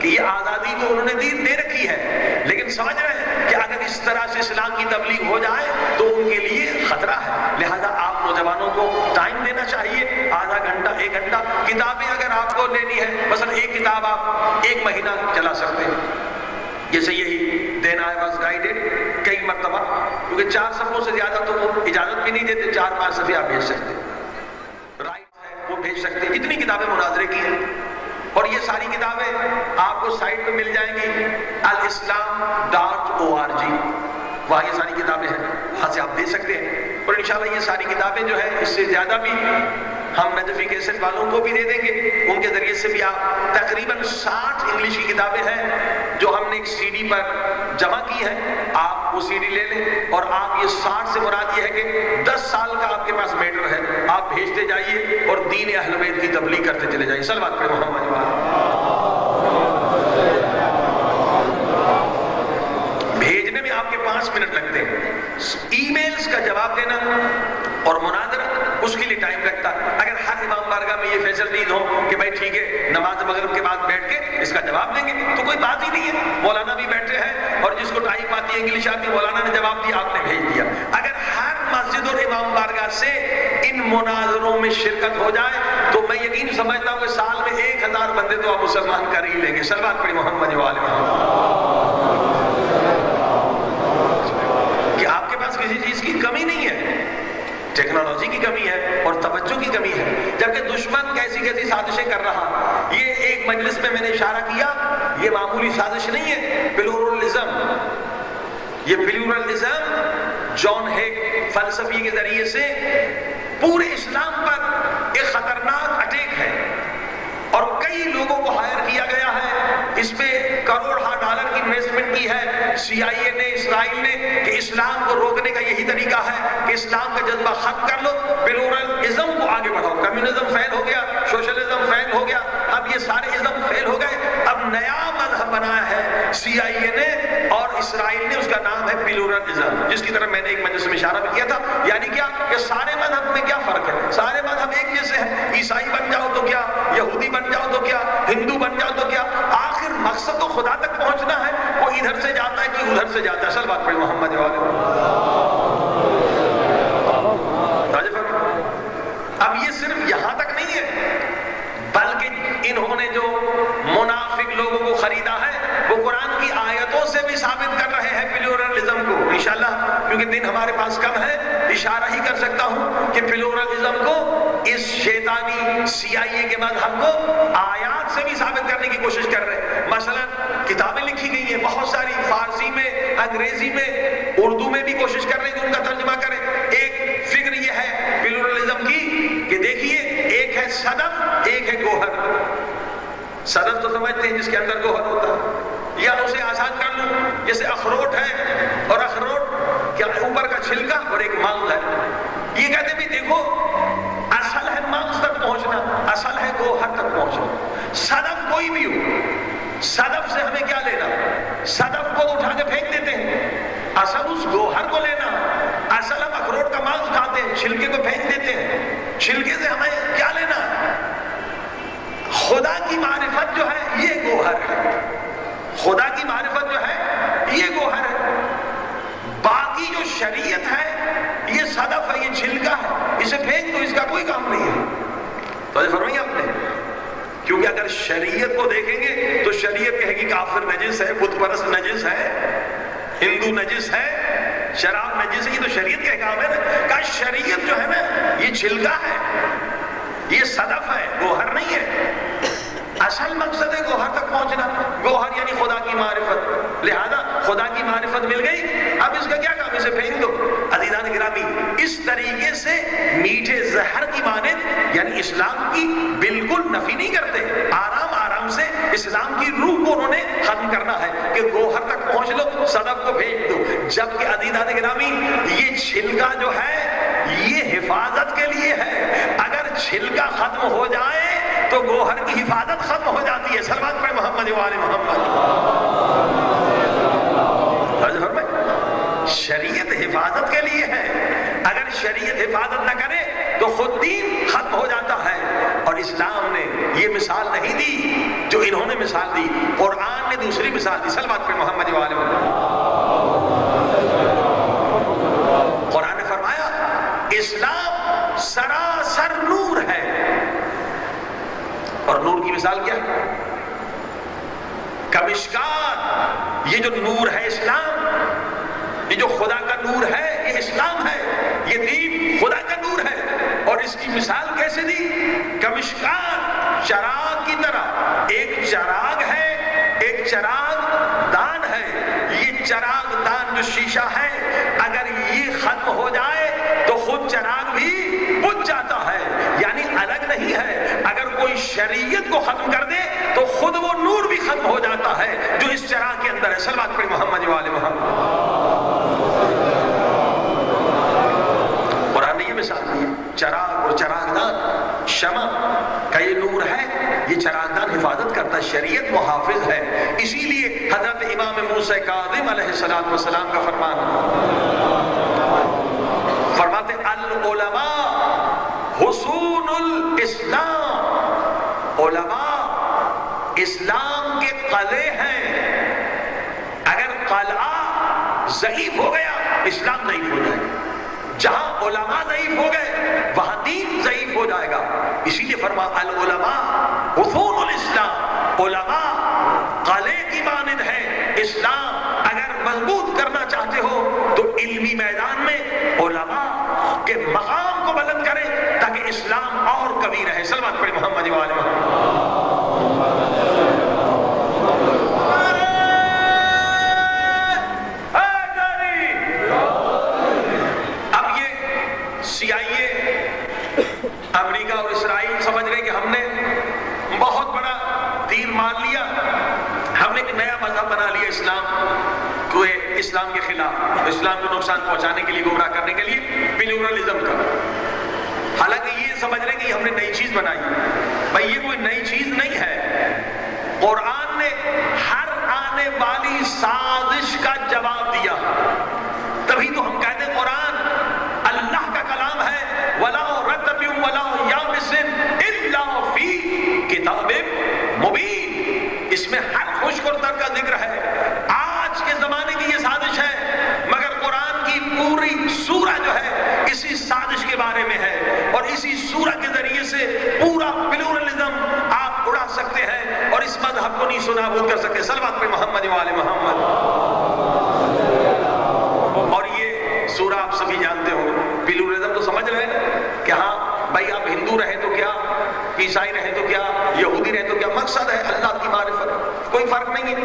A: کہ یہ آزادی تو انہوں نے دی دے رکھی ہے، لیکن سمجھ رہے ہیں کہ اگر اس طرح سے اسلام کی تبلیغ ہو جائے تو ان کے لیے خطرہ ہے۔ لہذا آپ نوجوانوں کو ٹائم دینا چاہیے، آدھا گھنٹہ، ایک گھنٹہ۔ کتابیں اگر آپ کو لینی ہے، مثلا ایک کتاب آپ ایک مہینہ چلا سکتے ہیں۔ جیسے یہی دینا ہے بس گائیڈڈ کئی مرتبہ، کیونکہ چار صفحوں سے زیادہ تو وہ اجازت بھی نہیں دیتے، چار پانچ صفحے آپ بھیج سکتے رائٹ ہے، وہ بھیج سکتے جتنی کتابیں مناظرے کی ہیں۔ اور یہ ساری کتابیں آپ کو سائٹ پہ مل جائیں گی۔ الاسلام ڈاٹ او آر جی۔ وہاں یہ ساری کتابیں ہیں، وہاں سے آپ دے سکتے ہیں۔ اور انشاءاللہ یہ ساری کتابیں جو ہیں، اس سے زیادہ بھی ہم نوٹیفیکیشن والوں کو بھی دے دیں گے۔ ان کے ذریعے سے بھی آپ تقریباً ساٹھ انگلش کی کتابیں ہیں جو ہم نے ایک سی ڈی پر جمع کی ہیں آپ وہ سی ڈی لے لیں اور آپ یہ ساٹھ سے مراد یہ ہے کہ دس سال کا آپ کے پاس میٹر ہے۔ آپ بھیجتے جائیے اور دین اہل بیت کی تبلیغ کرتے چلے جائیے۔ سلوات پہ محمد جی۔ بھیجنے میں آپ کے پانچ منٹ لگتے ہیں۔ ای میلز کا جواب دینا اور مناظرہ اس کے لیے ٹائم لگتا۔ اگر ہر امام بارگاہ میں یہ فیصل ہو کہ بھائی ٹھیک ہے، نماز مغرب کے بعد بیٹھ کے اس کا جواب دیں گے، تو کوئی بات ہی نہیں ہے۔ مولانا بھی بیٹھے ہیں اور جس کو ٹائم آتی ہے، انگلش آتی ہے، مولانا نے جواب دیا، آپ نے بھیج دیا۔ اگر ہر مسجد اور امام بارگاہ سے ان مناظروں میں شرکت ہو جائے، تو میں یقین سمجھتا ہوں کہ سال میں ایک ہزار بندے تو آپ مسلمان کر ہی لیں گے۔ سلمان پڑی محمد والے کہ آپ کے پاس کسی چیز کی کمی نہیں ہے ٹیکنالوجی کی کمی ہے اور توجہ کی کمی ہے۔ جبکہ دشمن کیسی کیسی سازشیں کر رہا یہ ایک مجلس میں میں نے اشارہ کیا، یہ معمولی سازش نہیں ہے، پلورلزم۔ یہ پلورلزم جان ہیک فلسفی کے ذریعے سے پورے اسلام پر ایک خطرناک اٹیک ہے۔ اور کئی لوگوں کو ہائر کیا گیا ہے۔ اس میں کروڑ ہاں ڈالر کی انویسٹمنٹ کی ہے۔ سی آئی اے نے، اسرائیل نے کہ اسلام کو روکنے کا یہی طریقہ ہے کہ اسلام کا جذبہ ختم کر لو پلورلزم کو آگے بڑھاؤ۔ کمیونزم فیل ہو گیا سوشلزم فیل ہو گیا۔ اب یہ سارے ازم فیل ہو گئے۔ اب نیا مذہب بنایا ہے۔ سی آئی اے نے اسرائیل نے اس کا نام ہے پلورلزم جس کی طرف میں نے ایک مجلس میں اشارہ بھی کیا تھا۔ یعنی کیا کہ سارے مذہب میں کیا فرق ہے؟ سارے مذہب ایک جیسے ہیں۔ عیسائی بن جاؤ تو کیا؟ یہودی بن جاؤ تو کیا؟ ہندو بن جاؤ تو کیا؟ آخر مقصد تو خدا تک پہنچنا ہے۔ وہ ادھر سے جاتا ہے کہ ادھر سے جاتا ہے۔ اصل بات پڑھی محمد اب یہ صرف یہاں تک نہیں ہے، بلکہ انہوں نے جو منافق لوگوں کو خریدا ہے کے دن ہمارے پاس کم ہے، اشارہ ہی کر سکتا ہوں کہ پلورلزم کو اس شیطانی سی آئی اے کے مذہب کو آیات سے بھی ثابت کرنے کی کوشش کر رہے ہیں۔ مثلا کتابیں لکھی گئی ہیں، بہت ساری فارسی میں، انگریزی میں، اردو میں بھی کوشش کر رہے ہیں کہ ان کا ترجمہ کریں۔ ایک فکر یہ ہے پلورلزم کی کہ دیکھیے، ایک ہے صدف، ایک ہے گوہر۔ صدف تو سمجھتے ہیں جس کے اندر گوہر ہوتا ہے۔ یا اسے آسان کر لوں، جیسے اخروٹ ہے اور اخروٹ کیا اوپر کا چھلکا اور ایک مانگ ہے۔ یہ کہتے بھی دیکھو، اصل ہے مانگ تک پہنچنا، اصل ہے گوہر تک پہنچنا۔ صدف کوئی بھی ہو، صدف سے ہمیں کیا لینا؟ صدف کو اٹھا کے پھینک دیتے ہیں۔ اصل اس گوہر کو لینا۔ اصل ہم اخروٹ کا مانگ کھاتے ہیں، چھلکے کو پھینک دیتے ہیں۔ چھلکے سے ہمیں کیا لینا؟ خدا کی معرفت جو ہے، یہ گوہر ہے۔ خدا کی معرفت جو ہے، یہ گوہر باقی جو شریعت ہے، یہ صدف ہے، یہ چھلکا ہے، اسے پھینک دو، اس کا کوئی کام نہیں ہے۔ تو فرمائی آپ نے، کیونکہ اگر شریعت کو دیکھیں گے تو شریعت کہے گی کافر نجس ہے، بت پرست نجس ہے، ہندو نجس ہے، شراب نجس ہے، یہ تو شریعت کا کام ہے نا۔ کہ شریعت جو ہے نا، یہ چھلکا ہے، یہ صدف ہے، گوہر نہیں ہے۔ اصل مقصد ہے گوہر تک پہنچنا۔ گوہر یعنی خدا کی معرفت۔ لہذا خدا کی معرفت مل گئی۔ اب اس کا کیا کام اسے پھینک دو۔ عزیزان گرامی، اس طریقے سے میٹھے زہر کی مانند یعنی اسلام کی بالکل نفی نہیں کرتے، آرام آرام سے اسلام کی روح کو انہوں نے ختم کرنا ہے کہ گوہر تک پہنچ لو صدف کو بھیج دو۔ جبکہ عزیزان گرامی، یہ چھلکا جو ہے، یہ حفاظت کے لیے ہے۔ اگر چھلکا ختم ہو جائے تو گوہر کی حفاظت ختم ہو جاتی ہے۔ سلمان پہ محمد وال محمد۔ شریعت حفاظت کے لیے ہے۔ اگر شریعت حفاظت نہ کرے تو خود دین ختم ہو جاتا ہے۔ اور اسلام نے یہ مثال نہیں دی جو انہوں نے مثال دی۔ قرآن نے دوسری مثال دی۔ سلمان پہ محمد وال قرآن نے فرمایا، اسلام سراسر نور ہے۔ اور نور کی مثال کیا؟ کمشکات یہ جو نور ہے اسلام یہ جو خدا کا نور ہے، یہ اسلام ہے، یہ دین خدا کا نور ہے۔ اور اس کی مثال کیسے دی؟ کمشکات چراغ کی طرح۔ ایک چراغ ہے، ایک چراغ دان ہے۔ یہ چراغ دان جو شیشہ ہے، اگر یہ ختم ہو جائے تو خود چراغ بھی بجھ جاتا ہے۔ یعنی الگ نہیں ہے۔ اگر کوئی شریعت کو ختم کر دے تو خود وہ نور بھی ختم ہو جاتا ہے جو اس چراغ کے اندر ہے۔ سلوات پر محمد والے محمد قرآن نے یہ مثال دی چراغ اور چراغ دان شمع، کا یہ نور ہے، یہ چراغ دان حفاظت کرتا شریعت محافظ ہے۔ اسی لیے حضرت امام موسیٰ کاظم علیہ السلام کا فرمان۔ فرماتے العلماء حسون الاسلام۔ علماء اسلام کے قلعے ہیں۔ اگر قلعہ ضعیف ہو گیا، اسلام ضعیف ہو جائے۔ گا جہاں علماء ضعیف ہو گئے وہاں دین ضعیف ہو جائے گا۔ اسی لیے فرما العلماء حسون الاسلام، علماء، قلعے کی مانند ہے، اسلام اگر مضبوط کرنا چاہتے ہو تو علمی میدان میں علماء کے مقام کو بلند کریں تاکہ اسلام اور کبھی رہے۔ سلمت پڑے محمد والے اب یہ سی آئی اے امریکہ اور اسرائیل سمجھ رہے کہ ہم نے بہت بڑا تیر مان لیا ہم نے ایک نیا اسلام کو اسلام کے خلاف، اسلام کو نقصان پہنچانے کے لیے، گمراہ کرنے کے لیے پلورلزم کا۔ حالانکہ یہ سمجھ رہے کہ ہم نے نئی چیز بنائی۔ بھائی، یہ کوئی نئی چیز نہیں ہے۔ قرآن نے ہر آنے والی سازش کا جواب دیا۔ میں ہر خوش کرتا کا ذکر ہے۔ آج کے زمانے کی یہ سازش ہے، مگر قرآن کی پوری سورہ جو ہے، اسی سازش کے بارے میں ہے۔ اور اسی سورہ کے ذریعے سے پورا پلورلزم آپ اڑا سکتے ہیں اور اس مذہب کو نہیں سنا بود کر سکتے۔ سلوات پہ محمد والے محمد۔ اور یہ سورہ آپ سبھی جانتے ہو۔ پلورلزم تو سمجھ رہے ہیں کہ ہاں بھائی آپ ہندو رہے تو عیسائی رہے تو کیا یہودی رہے تو کیا مقصد ہے اللہ کی معرفت؟ کوئی فرق نہیں ہے۔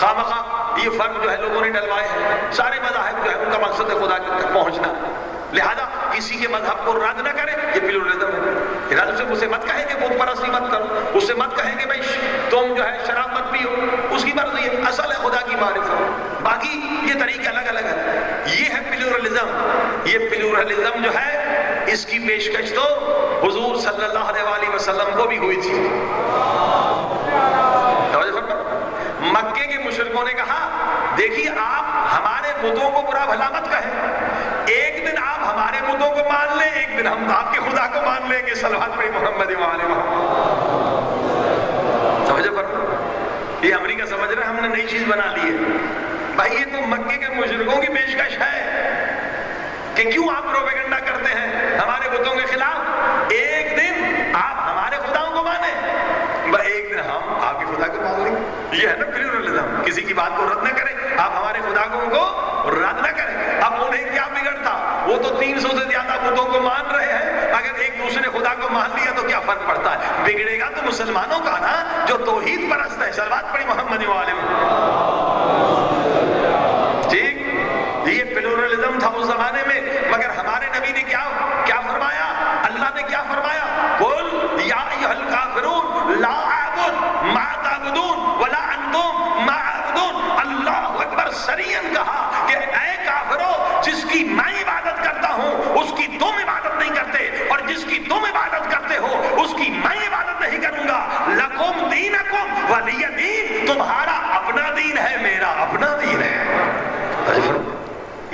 A: خواہ مخواہ، یہ فرق جو ہے لوگوں نے ڈلوائے ہیں۔ سارے مذاہب جو ہے ان کا مقصد ہے خدا تک پہنچنا۔ لہذا کسی کے مذہب کو رد نہ کرے یہ پلورلزم ہے۔ رد سے اسے مت کہیں کہ بت پرستی مت کرو۔ اس سے مت کہیں کہ بھائی، تم جو ہے شراب مت پیو۔ اس کی مرضی ہے، اصل ہے خدا کی معرفت۔ باقی یہ طریقے الگ الگ ہیں۔ یہ ہے پلورلزم۔ یہ پلورلزم جو ہے، اس کی پیشکش تو حضور صلی اللہ علیہ وسلم کو بھی ہوئی تھی۔ مکے کے مشرقوں نے کہا، دیکھیے آپ ہمارے بتوں کو برا بھلا مت کہیں۔ ایک دن آپ ہمارے بتوں کو مان لیں، ایک دن ہم آپ کے خدا کو مان لیں گے سلوات پہ محمد سمجھے پر یہ امریکہ سمجھ رہے ہم نے نئی چیز بنا لی ہے۔ بھائی، یہ تو مکے کے مشرقوں کی پیشکش ہے کہ کیوں آپ پروپیگنڈا کرتے ہیں؟ ہمارے بتوں کے خلاف ایک دن آپ ہمارے خداؤں کو مانیں ایک دن ہم آپ کے خدا کو مان لیں یہ ہے نا پلیورلزم کسی کی بات کو رد نہ کریں۔ آپ ہمارے خدا کو رد نہ کریں۔ اب انہیں کیا بگڑتا وہ تو تین سو سے زیادہ بتوں کو مان رہے ہیں۔ اگر ایک دوسرے خدا کو مان لیا تو کیا فرق پڑتا ہے؟ بگڑے گا تو مسلمانوں کا نا، جو توحید پرست ہے۔ سلوات پڑی محمد عالم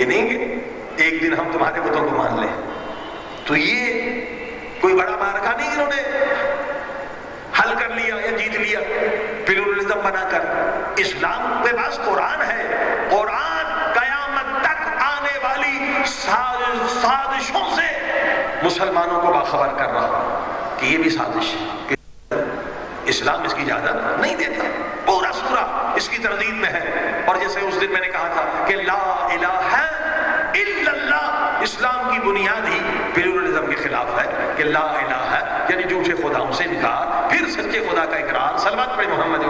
A: نہیں کہ ایک دن ہم تمہارے بتوں کو مان لیں۔ تو یہ کوئی بڑا مارکا نہیں انہوں نے حل کر لیا یا جیت لیا۔ پلورلزم بنا کر۔ اسلام کے پاس قرآن ہے۔ قرآن قیامت تک آنے والی سازشوں سے مسلمانوں کو باخبر کر رہا۔ کہ یہ بھی سازش ہے۔ اسلام اس کی اجازت نہیں دیتا۔ پورا سورا اس کی تردید میں ہے۔ اور جیسے اس دن میں نے کہا تھا کہ لا الہ الا اللہ اسلام کی بنیاد ہی پلورلزم کے خلاف ہے کہ لا الہ ہے یعنی جھوٹے خداؤں سے انکار، پھر سچے خدا کا اقرار۔ سلوات پڑھ محمد۔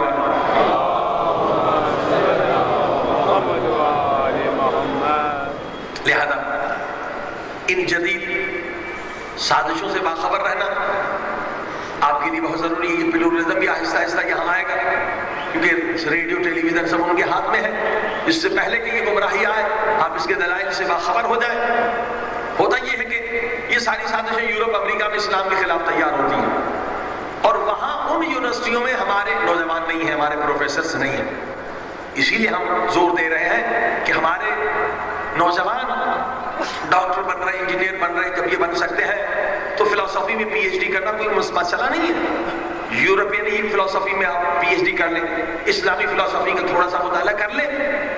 A: لہذا ان جدید سازشوں سے باخبر رہنا آپ کے لیے بہت ضروری ہے یہ پلورلزم بھی آہستہ آہستہ یہاں آئے گا، کیونکہ ریڈیو ٹیلی ویژن سب ان کے ہاتھ میں ہے۔ اس سے پہلے کہ یہ گمراہی آئے، آپ اس کے دلائل سے باخبر ہو جائے ہوتا یہ ہے کہ یہ ساری سازشیں یورپ، امریکہ میں اسلام کے خلاف تیار ہوتی ہیں۔ اور وہاں ان یونیورسٹیوں میں ہمارے نوجوان نہیں ہیں، ہمارے پروفیسرز نہیں ہیں۔ اسی لیے ہم زور دے رہے ہیں کہ ہمارے نوجوان ڈاکٹر بن رہے، انجینئر بن رہے، جب یہ بن سکتے ہیں تو فلسفی میں پی ایچ ڈی کرنا کوئی مسئلہ نہیں ہے۔ یورپین فلسفی میں آپ پی ایچ ڈی کر لیں، اسلامی فلسفی کا تھوڑا سا مطالعہ کر لیں۔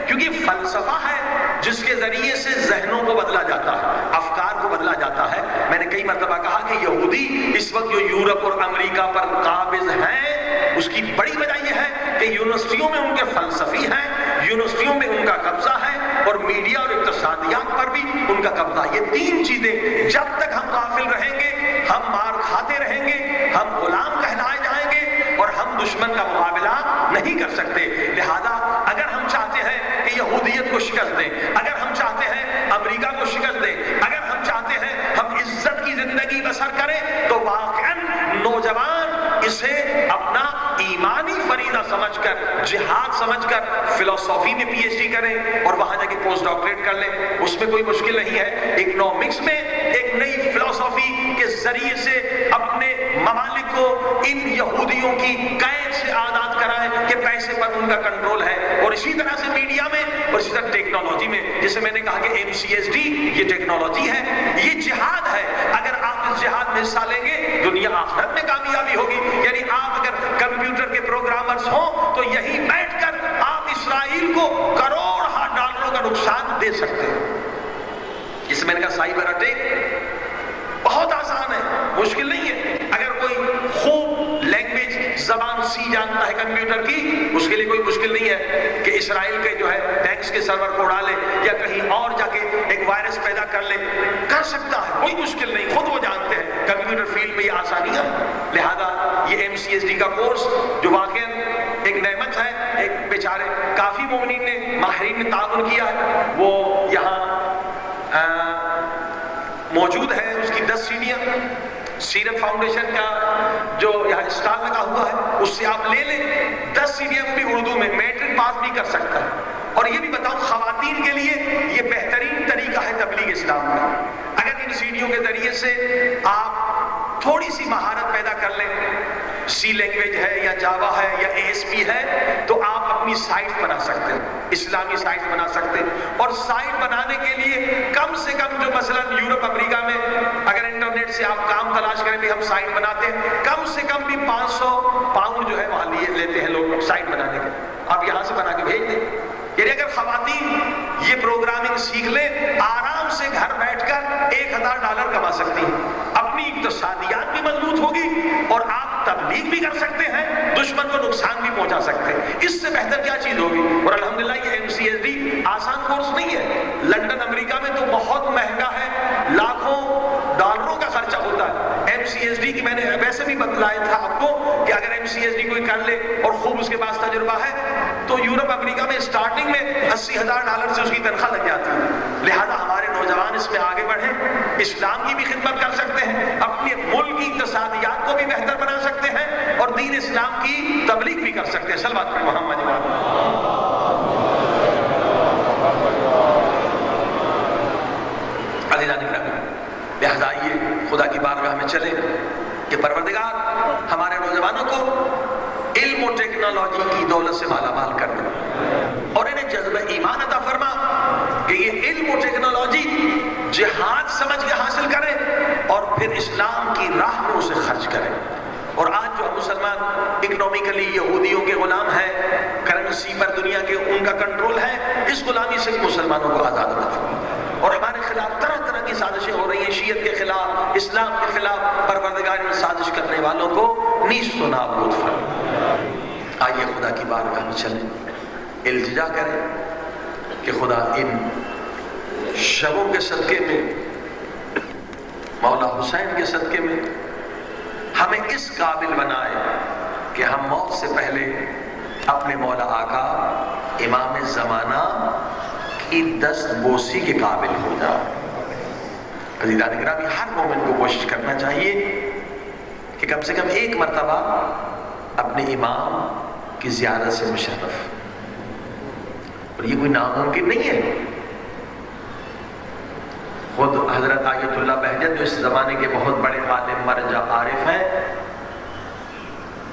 A: کیونکہ فلسفہ ہے جس کے ذریعے سے ذہنوں کو بدلا جاتا ہے، افکار کو بدلا جاتا ہے۔ میں نے کئی مرتبہ کہا کہ یہودی اس وقت جو یورپ اور امریکہ پر قابض ہیں، اس کی بڑی وجہ یہ ہے کہ یونیورسٹیوں میں ان کے فلسفی ہیں، یونیورسٹیوں میں ان کا قبضہ ہے اور میڈیا اور اقتصادیات پر بھی ان کا قبضہ۔ یہ تین چیزیں جب تک ہم غافل رہیں گے، ہم مار کھاتے رہیں گے، ہم غلام کہلائے جائیں گے اور ہم دشمن کا مقابلہ نہیں کر سکتے۔ لہذا اگر ہم چاہتے ہیں کہ یہودیت کو شکست دیں، اگر ہم چاہتے ہیں امریکہ کو شکست دیں، اگر ہم چاہتے ہیں ہم عزت کی زندگی بسر کریں، تو واقعا نوجوان اسے اپنا ایمانی فریدہ سمجھ کر جہاد سمجھ کر فلسفی میں پی ایچ ڈی کریں اور وہاں جا کے پوسٹ ڈاکٹریٹ کر لیں، اس میں کوئی مشکل نہیں ہے۔ اکنامکس میں ایک نئی فلسفی کے ذریعے سے اپنے ممالک کو ان یہودیوں کی قید سے آزاد کرائیں کہ پیسے پر ان کا کنٹرول ہے۔ اور اسی طرح سے میڈیا میں اور اسی طرح ٹیکنالوجی میں جسے میں نے کہا کہ ایم سی ایس ڈی یہ ٹیکنالوجی ہے، یہ جہاد ہے۔ اگر آپ اس جہاد میں حصہ لیں گے، دنیا آخرت میں کامیابی ہوگی یعنی آپ اگر کمپیوٹر کے ہوں تو یہی بیٹھ کر آپ اسرائیل کو کروڑ ہاتھ ڈالروں کا نقصان دے سکتے ہیں۔ جس میں نے کہا سائبر اٹیک بہت آسان ہے، مشکل نہیں ہے۔ اگر کوئی خوب لینگویج زبان سی جانتا ہے کمپیوٹر کی، اس کے لیے کوئی مشکل نہیں ہے کہ اسرائیل کے جو ہے ٹینکس کے سرور کو اڑا لے یا کہیں اور جا کے ایک وائرس پیدا کر لے۔ کر سکتا ہے، کوئی مشکل نہیں۔ خود وہ جانتے ہیں۔ کمپیوٹر فیلڈ میں یہ آسانیاں، لہذا یہ ایم سی ایس ڈی کا کورس جو واقع ایک نعمت ہے، ایک بیچارے کافی مومنین نے، ماہرین نے تعاون کیا ہے۔ وہ یہاں موجود ہے، اس کی دس سیڑھیاں سیرت فاؤنڈیشن کا جو یہاں اسٹال لگا ہوا ہے، اس سے آپ لے لیں۔ دس سیڑھیاں بھی اردو میں، میٹرک پاس بھی کر سکتا ہے۔ اور یہ بھی بتاؤں، خواتین کے لیے یہ بہترین طریقہ ہے تبلیغ اسلام کا۔ اگر ان سیڑھیوں کے ذریعے سے آپ تھوڑی سی مہارت پیدا کر لیں سی لینگویج ہے یا جاوا ہے یا اے ایس پی ہے، تو آپ اپنی سائٹ بنا سکتے ہیں، اسلامی سائٹ بنا سکتے ہیں۔ اور سائٹ بنانے کے لیے کم سے کم جو مثلا یورپ، امریکہ میں اگر انٹرنیٹ سے آپ کام تلاش کریں بھی ہم سائٹ بناتے ہیں، کم سے کم بھی پانچ سو پاؤنڈ جو ہے وہاں لیے لیتے ہیں لوگ سائٹ بنانے کے آپ یہاں سے بنا کے بھیج دیں۔ یعنی اگر خواتین یہ پروگرامنگ سیکھ لیں، آرام سے گھر بیٹھ کر ایک ہزار ڈالر کما سکتی ہیں۔ اپنی اقتصادیات بھی مضبوط ہوگی اور آپ تبلیغ بھی کر سکتے ہیں، دشمن کو نقصان بھی پہنچا سکتے ہیں۔ اس سے بہتر کیا چیز ہوگی؟ اور الحمدللہ یہ ایم سی ایس ڈی آسان کورس نہیں ہے۔ لندن، امریکہ میں تو بہت مہنگا ہے، لاکھوں ڈالروں کا خرچہ ہوتا ہے۔ ایم سی ایس ڈی کی میں نے بھی بتلایا تھا آپ کو کہ اگر ایم سی ایس ڈی کوئی کر لے اور خوب اس کے پاس تجربہ ہے، تو یورپ، امریکہ میں اسٹارٹنگ میں اسی ہزار ڈالر سے اس کی تنخواہ لگ جاتی ہے۔ لہذا ہمارے نوجوان اس میں آگے بڑھیں، اسلام کی بھی خدمت کر سکتے ہیں، اپنے ملک کی اقتصادیات کو بھی بہتر بنا سکتے ہیں اور دین اسلام کی تبلیغ بھی کر سکتے ہیں۔ سلوات پر محمد لہذا آئیے خدا کی بارگاہ میں چلے کہ پروردگار ہمارے نوجوانوں کو علم و ٹیکنالوجی کی دولت سے مالا مال کر دے اور انہیں جذبہ ایمان عطا فرما کہ یہ علم و ٹیکنالوجی جہاد سمجھ کے حاصل کریں اور پھر اسلام کی راہ میں اسے خرچ کریں اور آج جو مسلمان اکنومیکلی یہودیوں کے غلام ہیں کرنسی پر دنیا کے ان کا کنٹرول ہے، اس غلامی سے مسلمانوں کو آزاد عطا اور ہمارے خلاف طرح طرح کی سازشیں ہو رہی ہیں شیعت کے خلاف، اسلام کے خلاف، پروردگار میں سازش کرنے والوں کو نیست و نابود فرما آئیے خدا کی بارگاہ میں چلیں۔ التجا کریں کہ خدا ان شبوں کے صدقے میں، مولا حسین کے صدقے میں ہمیں اس قابل بنائے کہ ہم موت سے پہلے اپنے مولا آقا امام زمانہ کی دست بوسی کے قابل ہو جائے عزیزان گرامی ہر مومن کو کوشش کرنا چاہیے کہ کم سے کم ایک مرتبہ اپنے امام کی زیارت سے مشرف۔ اور یہ کوئی ناممکن نہیں ہے۔ خود حضرت آیت اللہ بہجت جو اس زمانے کے بہت بڑے عالم مرجع عارف ہیں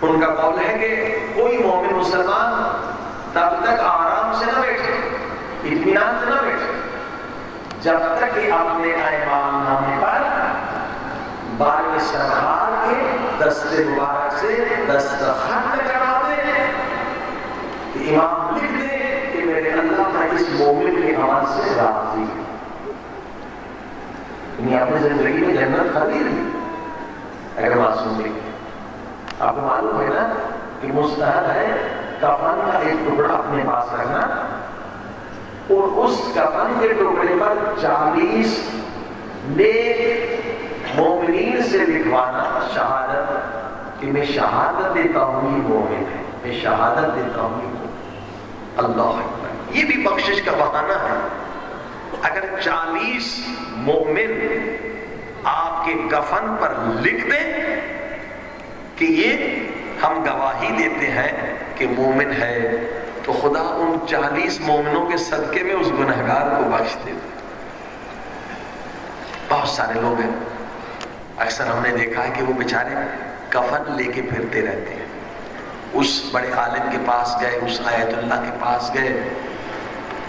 A: ان کا قول ہے کہ کوئی مومن مسلمان تب تک آرام سے نہ بیٹھے، اطمینان سے نہ بیٹھے، جب تک کہ اپنے ایمان نامے پر بار سرحال کے دست مبارک سے دستخط کرا دے۔ کہ امام لکھ دے کہ میرے اللہ کا اس مومن کے عمل سے راضی ہے یعنی اپنی زندگی میں جنت خرید اگر معصوم لکھے آپ کو معلوم ہے نا کہ مستحد ہے کفن کا ایک ٹکڑا اپنے پاس رکھنا اور اس کفن کے ٹکڑے پر چالیس نیک مومنین سے لکھوانا شہادت کہ میں شہادت دیتا ہوں، یہ مومن ہے۔ میں شہادت دیتا ہوں، یہ اللہ اکبر۔ یہ بھی بخشش کا بہانہ ہے۔ اگر چالیس مومن آپ کے کفن پر لکھ دیں کہ یہ ہم گواہی دیتے ہیں کہ مومن ہے، تو خدا ان چالیس مومنوں کے صدقے میں اس گنہگار کو بخش دے۔ بہت سارے لوگ ہیں۔ اکثر ہم نے دیکھا ہے کہ وہ بیچارے کفن لے کے پھرتے رہتے ہیں۔ اس بڑے عالم کے پاس گئے، اس آیت اللہ کے پاس گئے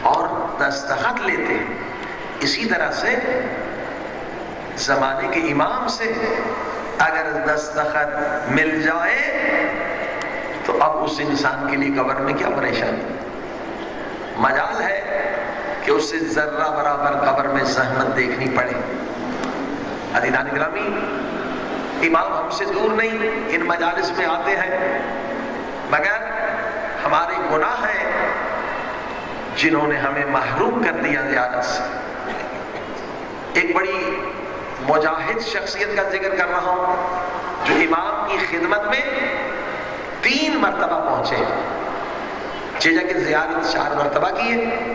A: اور دستخط لیتے ہیں۔ اسی طرح سے زمانے کے امام سے اگر دستخط مل جائے، تو اب اس انسان کے لیے قبر میں کیا پریشانی؟ مجال ہے کہ اسے ذرہ برابر قبر میں زحمت دیکھنی پڑے۔ عدیدان گرامی، امام ہم سے دور نہیں، ان مجالس میں آتے ہیں۔ مگر ہمارے گناہ ہیں جنہوں نے ہمیں محروم کر دیا زیادت سے۔ ایک بڑی مجاہد شخصیت کا ذکر کر رہا ہوں جو امام کی خدمت میں تین مرتبہ پہنچے چیجا کی زیارت چار مرتبہ کی ہے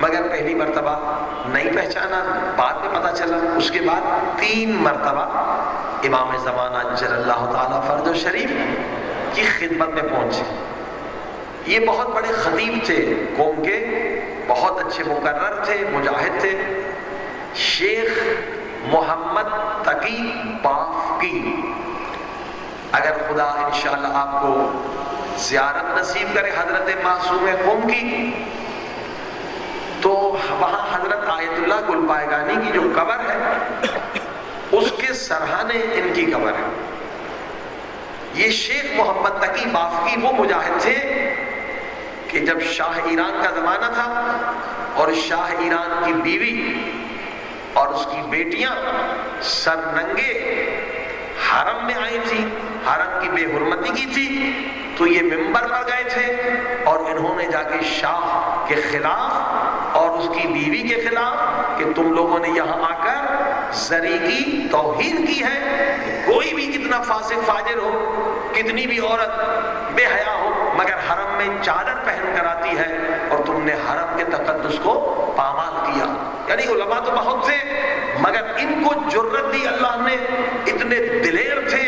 A: مگر پہلی مرتبہ نہیں پہچانا، بعد میں پتا چلا۔ اس کے بعد تین مرتبہ امام زمانہ جل اللہ تعالیٰ فرد و شریف کی خدمت میں پہنچے۔ یہ بہت بڑے خطیب تھے، قوم کے بہت اچھے مقرر تھے، مجاہد تھے۔ شیخ محمد تقی باف کی۔ اگر خدا انشاءاللہ آپ کو زیارت نصیب کرے حضرت معصوم قوم کی، تو وہاں حضرت آیت اللہ گل پائے کی یعنی جو قبر ہے، اس کے سرحانے ان کی قبر ہے۔ یہ شیخ محمد تقی باف کی وہ مجاہد تھے کہ جب شاہ ایران کا زمانہ تھا اور شاہ ایران کی بیوی اور اس کی بیٹیاں سر ننگے حرم میں آئی تھی، حرم کی بے حرمتی کی تھی، تو یہ ممبر پر گئے تھے اور انہوں نے جا کے شاہ کے خلاف اور اس کی بیوی کے خلاف کہ تم لوگوں نے یہاں آ کر زری کی توہین کی ہے کوئی بھی کتنا فاسق فاجر ہو کتنی بھی عورت بے حیا ہو، مگر حرم میں چادر پہن کر آتی ہے اور تم نے حرم کے تقدس کو پامال کیا۔ یعنی علماء تو بہت تھے، مگر ان کو جرت دی اللہ نے۔ اتنے دلیر تھے،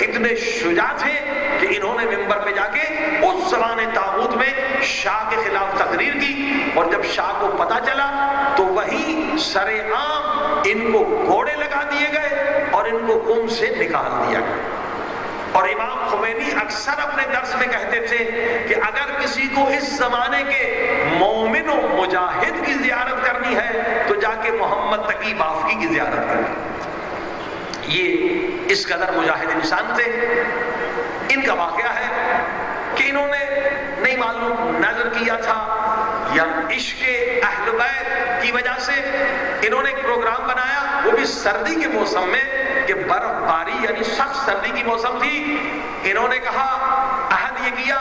A: اتنے شجاع تھے کہ انہوں نے ممبر پہ جا کے اس زمان تابوت میں شاہ کے خلاف تقریر کی۔ اور جب شاہ کو پتا چلا تو وہی سر عام ان کو گھوڑے لگا دیے گئے اور ان کو قوم سے نکال دیا گیا۔ اور امام خمینی اکثر اپنے درس میں کہتے تھے کہ اگر کسی کو اس زمانے کے مومن و مجاہد کی زیارت کرنی ہے، تو جا کے محمد تقی بافقی کی زیارت کرنی۔ یہ اس قدر مجاہد انسان تھے۔ ان کا واقعہ ہے کہ انہوں نے نہیں معلوم نظر کیا تھا یا عشق اہل بیت کی وجہ سے انہوں نے ایک پروگرام بنایا، وہ بھی سردی کے موسم میں۔ کہ برف باری یعنی سخت سردی کی موسم تھی۔ انہوں نے کہا، عہد یہ کیا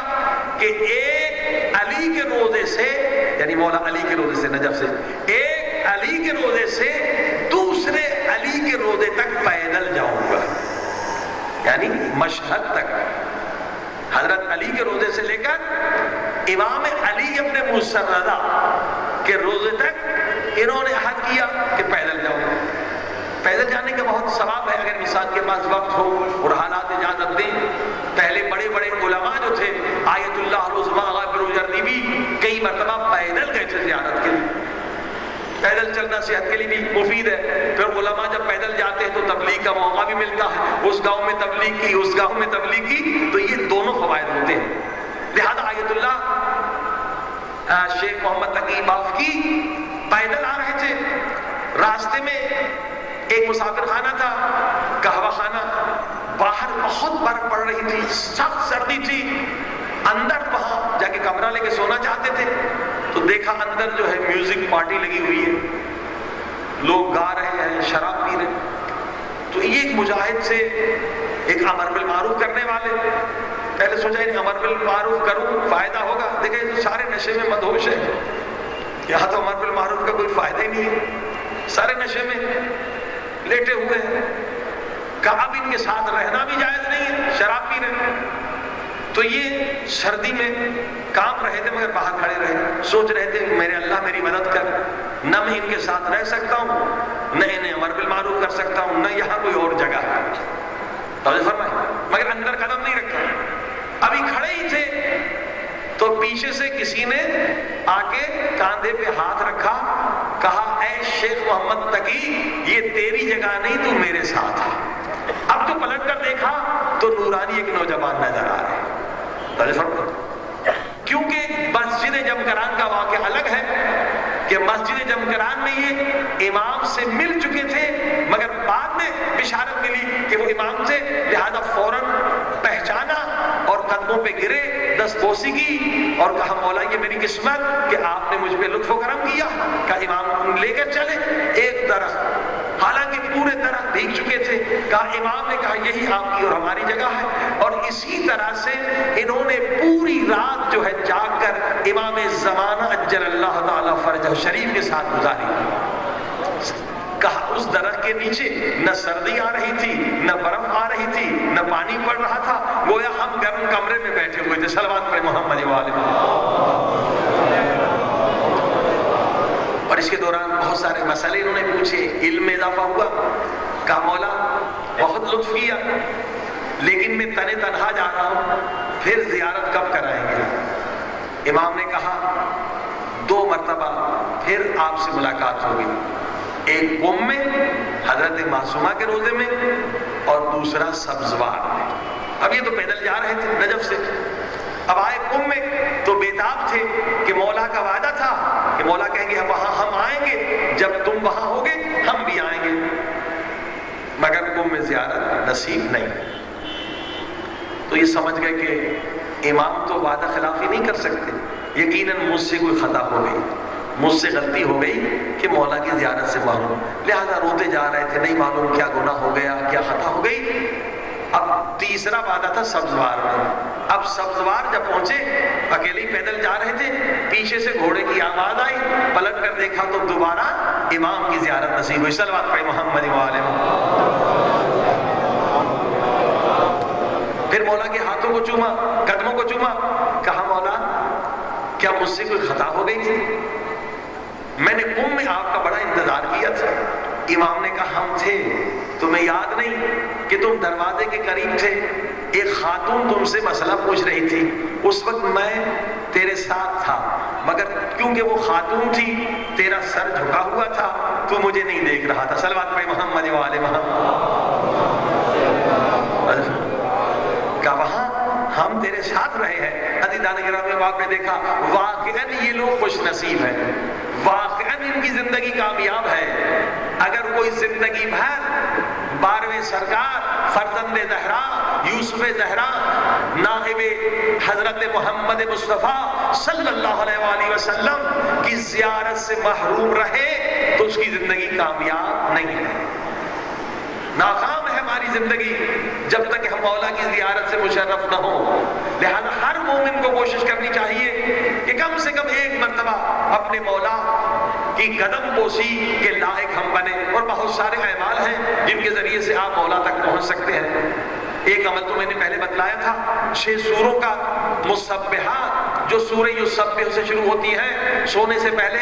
A: کہ ایک علی کے روزے سے یعنی مولا علی کے روزے سے، نجف سے، ایک علی کے روزے سے دوسرے علی کے روزے تک پیدل جاؤں گا۔ یعنی مشہد تک۔ حضرت علی کے روزے سے لے کر امام علی اپنے مسردہ کے روزے تک انہوں نے عہد کیا کہ پیدل جاؤں۔ گا پیدل جانے کا بہت ثواب ہے، اگر انسان کے پاس وقت ہو اور حالات اجازت دیں۔ پہلے بڑے بڑے علماء جو تھے، آیت اللہ بھی، کئی مرتبہ پیدل گئے تھے زیارت کے لیے۔ پیدل چلنا صحت کے لیے بھی مفید ہے۔ پھر علماء جب پیدل جاتے ہیں تو تبلیغ کا موقع بھی ملتا ہے۔ اس گاؤں میں تبلیغ کی، اس گاؤں میں تبلیغ کی، تو یہ دونوں فوائد ہوتے ہیں۔ لہذا آیت اللہ شیخ محمد تقی، باف کی پیدل آ رہے تھے۔ راستے میں ایک مسافر خانہ تھا کہوہ خانہ۔ باہر بہت برف پڑ رہی تھی، سخت سردی تھی۔ اندر وہاں جا کے کمرہ لے کے سونا چاہتے تھے۔ تو دیکھا اندر جو ہے میوزک پارٹی لگی ہوئی ہے۔ لوگ گا رہے ہیں، شراب پی رہے تو یہ ایک مجاہد سے ایک امر بالمعروف کرنے والے۔ پہلے سوچا نہیں امر بالمعروف کروں، فائدہ ہوگا۔ دیکھیں سارے نشے میں مدہوش ہے۔ یہاں تو امر بالمعروف کا کوئی فائدہ ہی نہیں ہے۔ سارے نشے میں لیٹے ہوئے ہیں۔ کہا بھی ان کے ساتھ رہنا بھی جائز نہیں ہے، شراب پی رہے تو یہ سردی میں کام رہے تھے، مگر باہر کھڑے رہے۔ سوچ رہے تھے، میرے اللہ میری مدد کر۔ نہ میں ان کے ساتھ رہ سکتا ہوں، نہ انہیں امر بالمعروف کر سکتا ہوں، نہ یہاں کوئی اور جگہ۔ فرمائے مگر اندر قدم نہیں رکھا۔ ابھی کھڑے ہی تھے۔ تو پیچھے سے کسی نے آگے کاندھے پہ ہاتھ رکھا۔ کہا، اے شیخ محمد تقی، یہ تیری جگہ نہیں، تو میرے ساتھ ہے اب تو پلٹ کر دیکھا، تو نورانی ایک نوجوان نظر آ رہے کیونکہ مسجد جمکران کا واقعہ الگ ہے کہ مسجد جمکران میں یہ امام سے مل چکے تھے، مگر بعد میں بشارت ملی کہ وہ امام سے لہذا فوراً قدموں پہ گرے دستوسی کی اور کہا، مولا، یہ میری قسمت کہ آپ نے مجھ پہ لطف و کرم کیا، کہا، امام لے کر چلے۔ ایک درخت، حالانکہ پورے درخت بھیگ چکے تھے۔ کہا، امام نے کہا، یہی آپ کی اور ہماری جگہ ہے۔ اور اسی طرح سے انہوں نے پوری رات جو ہے جاگ کر امام زمانہ اجل اللہ تعالیٰ فرج شریف کے ساتھ گزاری۔ کہا، اس درخت کے نیچے نہ سردی آ رہی تھی، نہ برف آ رہی تھی، نہ پانی پڑ رہا تھا۔ گویا ہم گرم کمرے میں بیٹھے ہوئے تھے سلوات پر محمد والے اور اس کے دوران بہت سارے مسئلے انہوں نے پوچھے، علم میں اضافہ ہوا کہا مولا، بہت لطف کیا، لیکن میں تنے تنہا جا رہا ہوں، پھر زیارت کب کرائیں گے؟ امام نے کہا، دو مرتبہ، پھر آپ سے ملاقات ہوگی۔ ایک قوم میں، حضرت معصومہ کے روزے میں، اور دوسرا سبزوار میں۔ اب یہ تو پیدل جا رہے تھے نجف سے۔ اب آئے قوم میں تو بیتاب تھے کہ مولا کا وعدہ تھا کہ مولا کہیں گے وہاں ہم آئیں گے۔ جب تم وہاں ہوگے، ہم بھی آئیں گے۔ مگر قوم میں زیارت نصیب نہیں۔ تو یہ سمجھ گئے کہ امام تو وعدہ خلافی نہیں کر سکتے۔ یقیناً مجھ سے کوئی خطا ہو گئی۔ مجھ سے غلطی ہو گئی کہ مولا کی زیارت سے معلوم۔ لہذا روتے جا رہے تھے، نہیں معلوم کیا گناہ ہو گیا، کیا خطا ہو گئی۔ اب تیسرا وعدہ تھا سبزوار میں اب سبزوار جب پہنچے، اکیلے پیدل جا رہے تھے۔ پیچھے سے گھوڑے کی آواز آئی، پلٹ کر دیکھا تو دوبارہ امام کی زیارت نصیب ہوئی۔ سلوات پہ محمد پھر مولا کے ہاتھوں کو چوما، قدموں کو چوما۔ کہا، مولا، کیا مجھ سے کوئی خطا ہو گئی؟ تھی میں نے کم میں آپ کا بڑا انتظار کیا تھا۔ امام نے کہا، ہم تھے، تمہیں یاد نہیں۔ کہ تم دروازے کے قریب تھے۔ ایک خاتون تم سے مسئلہ پوچھ رہی تھی۔ اس وقت میں تیرے ساتھ تھا، مگر کیونکہ وہ خاتون تھی، تیرا سر جھکا ہوا تھا، تو مجھے نہیں دیکھ رہا تھا۔ سلوات پہ محمد والے محمد۔ کہا وہاں ہم تیرے ساتھ رہے ہیں؟ عزیزان گرامی باپ نے دیکھا، واقعاً یہ لوگ خوش نصیب ہیں۔ واقعاً ان کی زندگی کامیاب ہے۔ اگر کوئی زندگی بھر بارہویں سرکار، فرزند زہرا، یوسف زہرا، نائب حضرت محمد مصطفیٰ صلی اللہ علیہ وآلہ وسلم کی زیارت سے محروم رہے تو اس کی زندگی کامیاب نہیں ہے۔ ناکام ہے ہماری زندگی جب تک ہم مولا کی زیارت سے مشرف نہ ہو لہذا ہر مومن کو کوشش کرنی چاہیے کہ کم سے کم ایک مرتبہ اپنے مولا کی قدم پوسی کے لائق ہم بنے اور بہت سارے اعمال ہیں جن کے ذریعے سے آپ مولا تک پہنچ سکتے ہیں۔ ایک عمل تو میں نے پہلے بتلایا تھا، چھ سوروں کا مصبحات جو سورہ یصبح سے شروع ہوتی ہیں سونے سے پہلے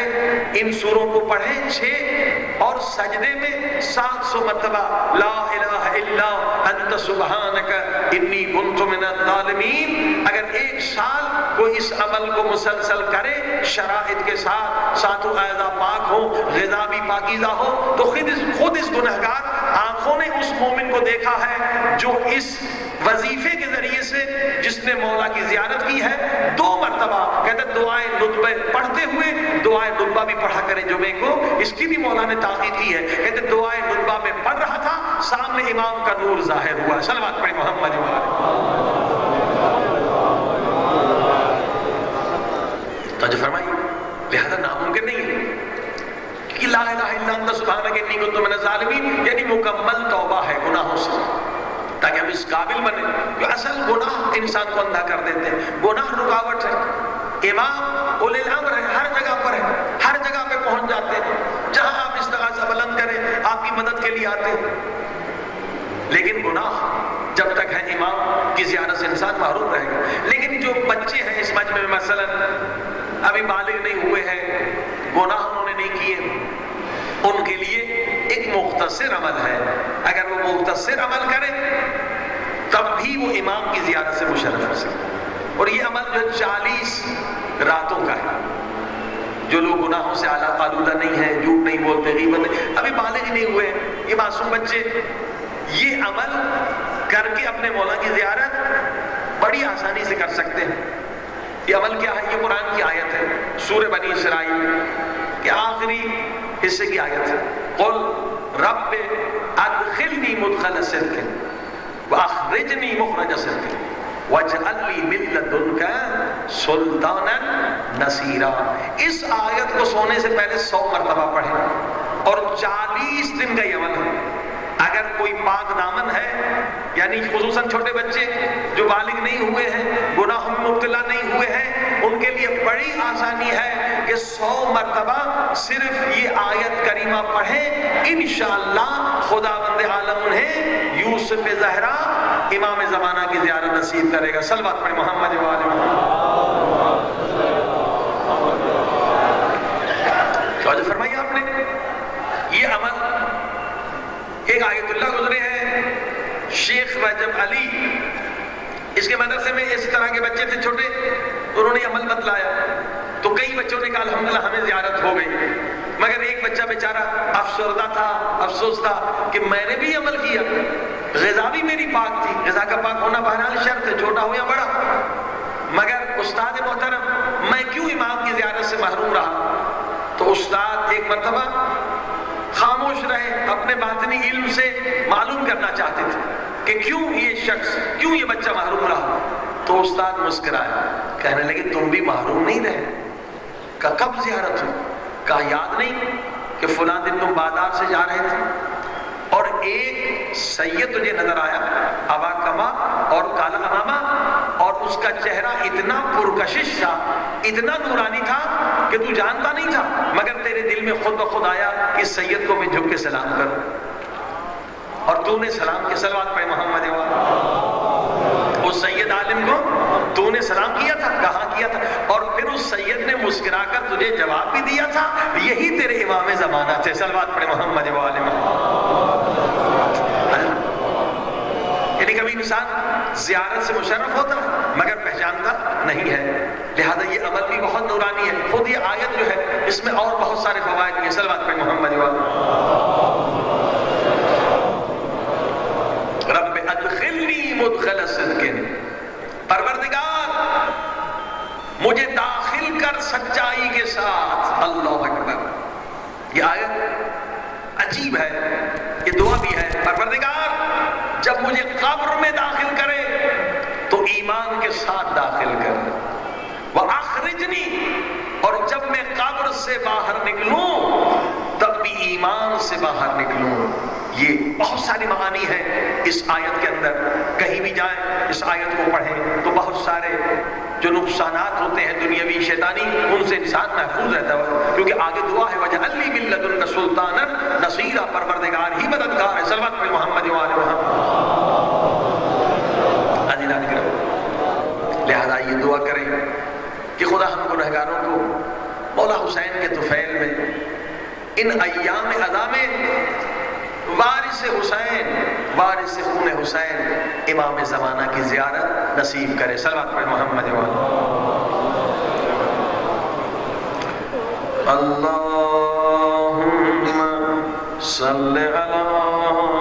A: ان سوروں کو پڑھیں چھ اور سجدے میں سات سو مرتبہ لا الہ الا انت سبحانک انی کنت من الظالمین۔ اگر ایک سال کوئی اس عمل کو مسلسل کرے شرائط کے ساتھ ساتھو اعضا پاک ہو غذا بھی پاکیزہ ہو تو خود اس, خود اس گنہگار آنکھوں نے اس مومن کو دیکھا ہے جو اس وظیفے کے ذریعے سے جس نے مولا کی زیارت کی ہے، دو مرتبہ کہتے دعائیں نطبے پڑھتے ہوئے دعائیں نطبہ بھی پڑھا کریں جمعے کو، اس کی بھی مولا نے تاقید کی ہے۔ کہتے دعائیں نطبہ میں پڑھ رہا تھا، سامنے امام کا نور ظاہر ہوا۔ سلوات پڑھیں محمد تو جو فرمائی، لہذا ناممکن نہیں ہے کہ لا الہ الا انت سبحانک انی کنت من الظالمین یعنی مکمل توبہ ہے گناہوں سے تاکہ ہم اس قابل بنے۔ کہ اصل گناہ انسان کو اندھا کر دیتے ہیں۔ گناہ رکاوٹ ہے۔ امام اولی الامر ہے، ہر جگہ پر ہے۔ ہر جگہ پہ پہنچ جاتے ہیں۔ جہاں آپ استغاثہ بلند کریں، آپ کی مدد کے لیے آتے ہیں۔ لیکن گناہ جب تک ہے امام کی زیارت سے انسان محروم رہے گا۔ لیکن جو بچے ہیں اس مجمع میں مثلا ابھی بالغ نہیں ہوئے ہیں، گناہ انہوں نے نہیں کیے۔ ان کے لیے ایک مختصر عمل ہے۔ اگر وہ مختصر عمل کرے تب بھی وہ امام کی زیارت سے مشرف ہو سکتے اور یہ عمل جو چالیس راتوں کا ہے، جو لوگ گناہوں سے اعلیٰ آلودہ نہیں ہے جھوٹ نہیں بولتے، غیبت نہیں، ابھی بالغ نہیں ہوئے، یہ معصوم بچے۔ یہ عمل کر کے اپنے مولا کی زیارت بڑی آسانی سے کر سکتے ہیں۔ یہ عمل کیا ہے؟ یہ قرآن کی آیت ہے، سورہ بنی اسرائیل کے آخری حصے کی آیت ہے۔ قل رب ادخلنی مدخل صدق۔ واخرجنی اخرجنی مخرج صدق وجعلی من لدنک سلطانا نصیرا اس آیت کو سونے سے پہلے سو مرتبہ پڑھیں اور چالیس دن کا یہ عمل ہے اگر کوئی پاک دامن ہے یعنی خصوصاً چھوٹے بچے جو بالغ نہیں ہوئے ہیں گناہ مبتلا نہیں ہوئے ہیں، ان کے لیے بڑی آسانی ہے کہ سو مرتبہ صرف یہ آیت کریمہ پڑھیں۔ انشاءاللہ خدا بند عالم انہیں یوسف زہرا امام زمانہ کی زیارت نصیب کرے گا۔ سلوات پڑھ محمد توجہ فرمائی آپ نے۔ یہ عمل ایک آیت اللہ گزرے ہیں۔ شیخ رجب علی۔ اس کے مدرسے میں اس طرح کے بچے تھے چھوٹے۔ انہوں نے عمل بتلایا۔ تو کئی بچوں نے کہا، الحمدللہ ہمیں زیارت ہو گئی۔ مگر ایک بچہ بیچارہ افسردہ تھا، افسوس تھا کہ میں نے بھی عمل کیا۔ غذا بھی میری پاک تھی۔ غذا کا پاک ہونا بہرحال شرط ہے، چھوٹا ہو یا بڑا۔ مگر استاد محترم، میں کیوں امام کی زیارت سے محروم رہا؟ تو استاد ایک مرتبہ خاموش رہے، اپنے باطنی علم سے معلوم کرنا چاہتے تھے کہ کیوں یہ شخص، کیوں یہ بچہ محروم رہا؟ تو استاد مسکرایا کہنے لگے، تم بھی محروم نہیں رہے۔ کہا، کب زیارت ہو کہا، یاد نہیں کہ فلاں دن تم بازار سے جا رہے تھے۔ ایک سید تجھے نظر آیا، ابا کما اور کالا امامہ اور اس کا چہرہ اتنا پرکشش تھا، اتنا نورانی تھا کہ تو جانتا نہیں تھا، مگر تیرے دل میں خود بخود آیا کہ سید کو میں جھک کے سلام کروں۔ اور تو نے سلام کے سلوات پہ محمد اس سید عالم کو تو نے سلام کیا تھا، کہاں کیا تھا؟ اور پھر اس سید نے مسکرا کر تجھے جواب بھی دیا تھا، یہی تیرے امام زمانہ تھے سلوات پڑے محمد عالم یعنی کبھی انسان زیارت سے مشرف ہوتا، مگر پہچانتا نہیں ہے۔ لہذا یہ عمل بھی بہت نورانی ہے۔ خود یہ آیت جو ہے، اس میں اور بہت سارے فوائد ہیں۔ سلوات پہ محمد رب ادخلنی مدخل صدقن پروردگار، مجھے داخل کر سچائی کے ساتھ۔ اللہ اکبر۔ یہ آیت عجیب ہے۔ یہ دعا بھی ہے۔ پروردگار جب مجھے قبر میں داخل کرے، تو ایمان کے ساتھ داخل کر۔ وہ آخرجنی اور جب میں قبر سے باہر نکلوں، تب بھی ایمان سے باہر نکلوں۔ یہ بہت ساری معانی ہے اس آیت کے اندر کہیں بھی جائیں، اس آیت کو پڑھیں تو بہت سارے جو نقصانات ہوتے ہیں دنیاوی شیطانی، ان سے انسان محفوظ رہتا ہے۔ کیونکہ آگے دعا ہے، وجہ علی ملت سلطان نصیرہ، پروردگار ہی مددگار ہے۔ سلوت پہ محمد لہذا یہ دعا کریں کہ خدا ہم گنہگاروں کو مولا حسین کے طفیل میں، ان ایام ادا میں وارث حسین وارث خون حسین امام زمانہ کی زیارت نصیب کرے۔ صلوات پر محمد اللہم صلی علی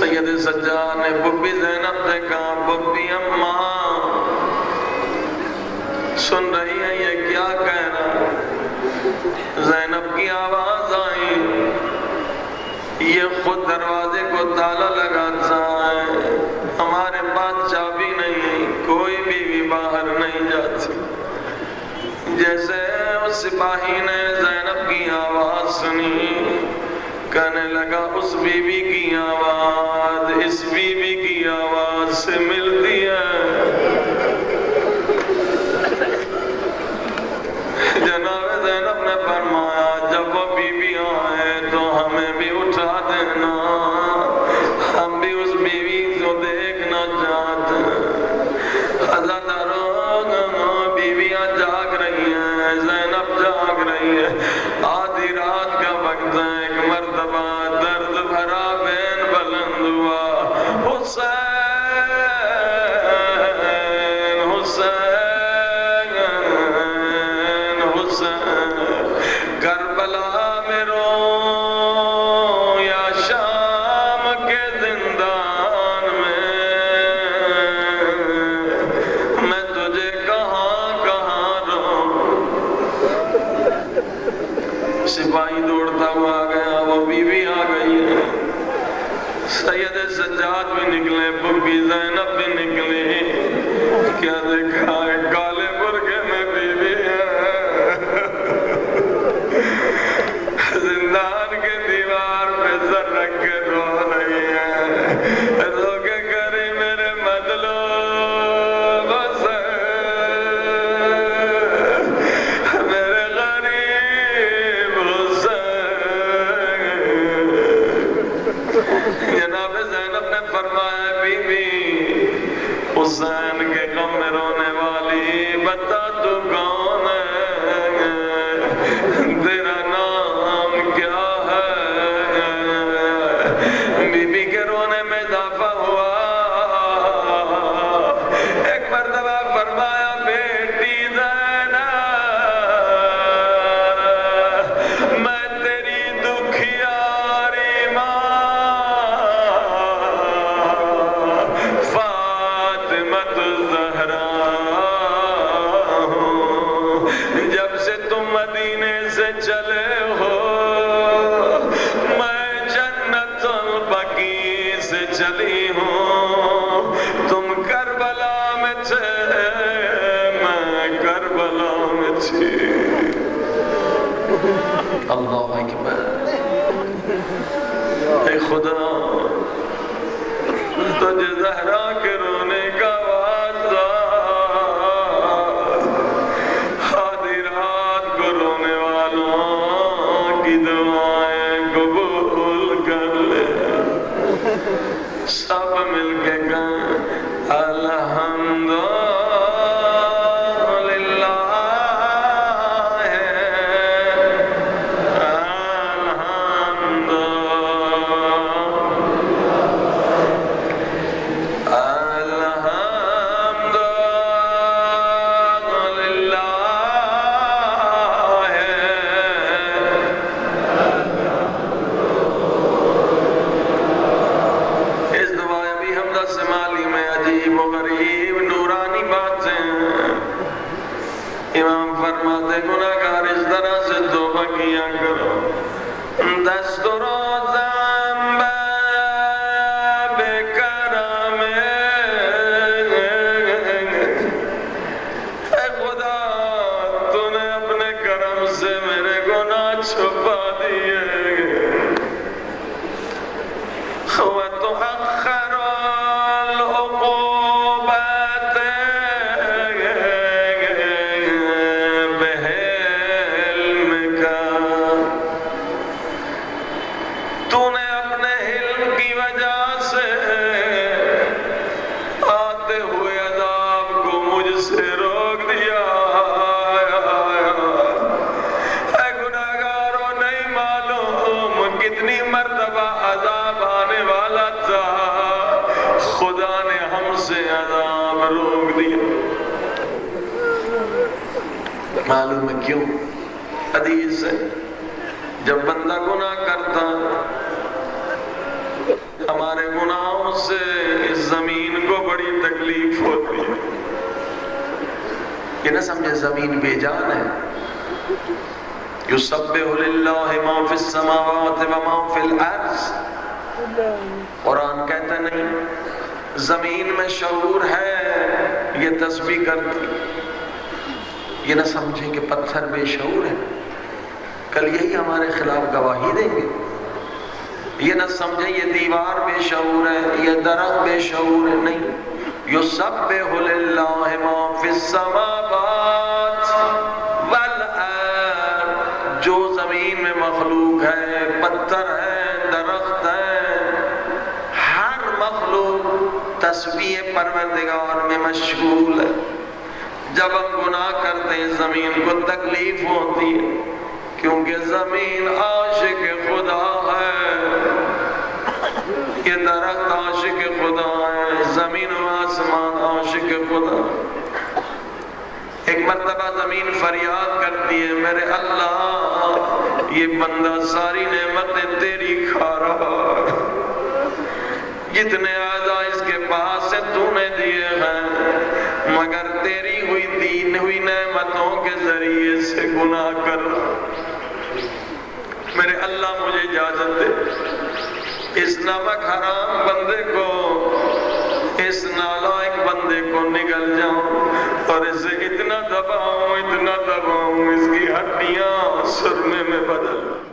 A: سید سجان نے ببی زینب نے کہا ببی اماں۔ سن رہی ہیں یہ کیا کہنا زینب کی آواز آئی یہ خود دروازے کو تالا لگاتا ہے۔ ہمارے پاس چابی نہیں کوئی بیوی باہر نہیں جاتی۔ جیسے اس سپاہی نے زینب کی آواز سنی۔ کہنے لگا اس بیوی بی کی آواز اس بیوی بی کی آواز سے میں زمین بے جان ہے۔ یسبح للہ ما فی السماوات و ما فی الارض۔ قرآن کہتا نہیں، زمین میں شعور ہے، یہ تسبیح کرتی۔ یہ نہ سمجھیں کہ پتھر بے شعور ہے۔ کل یہی ہمارے خلاف گواہی دیں گے۔ یہ نہ سمجھیں یہ دیوار بے شعور ہے، یہ درخت بے شعور ہے، نہیں۔ یسبح للہ ما فی السماوات تسبیح پروردگار میں مشغول ہے۔ جب ہم گناہ کرتے ہیں، زمین کو تکلیف ہوتی ہے، کیونکہ زمین عاشق خدا ہے۔ یہ درخت عاشق خدا ہے، زمین و آسمان عاشق خدا۔ ایک مرتبہ زمین فریاد کرتی ہے، میرے اللہ، یہ بندہ ساری نعمتیں تیری کھا رہا ہے۔ جتنے آزا اس کے پاس سے تو نے دیے ہیں، مگر تیری ہوئی دین، ہوئی نعمتوں کے ذریعے سے گناہ کر۔ میرے اللہ مجھے اجازت دے۔ اس نمک حرام بندے کو، اس نالائک بندے کو نگل جاؤں اور اسے اتنا دباؤں اتنا دباؤں، اس کی ہڈیاں سرنے میں بدل۔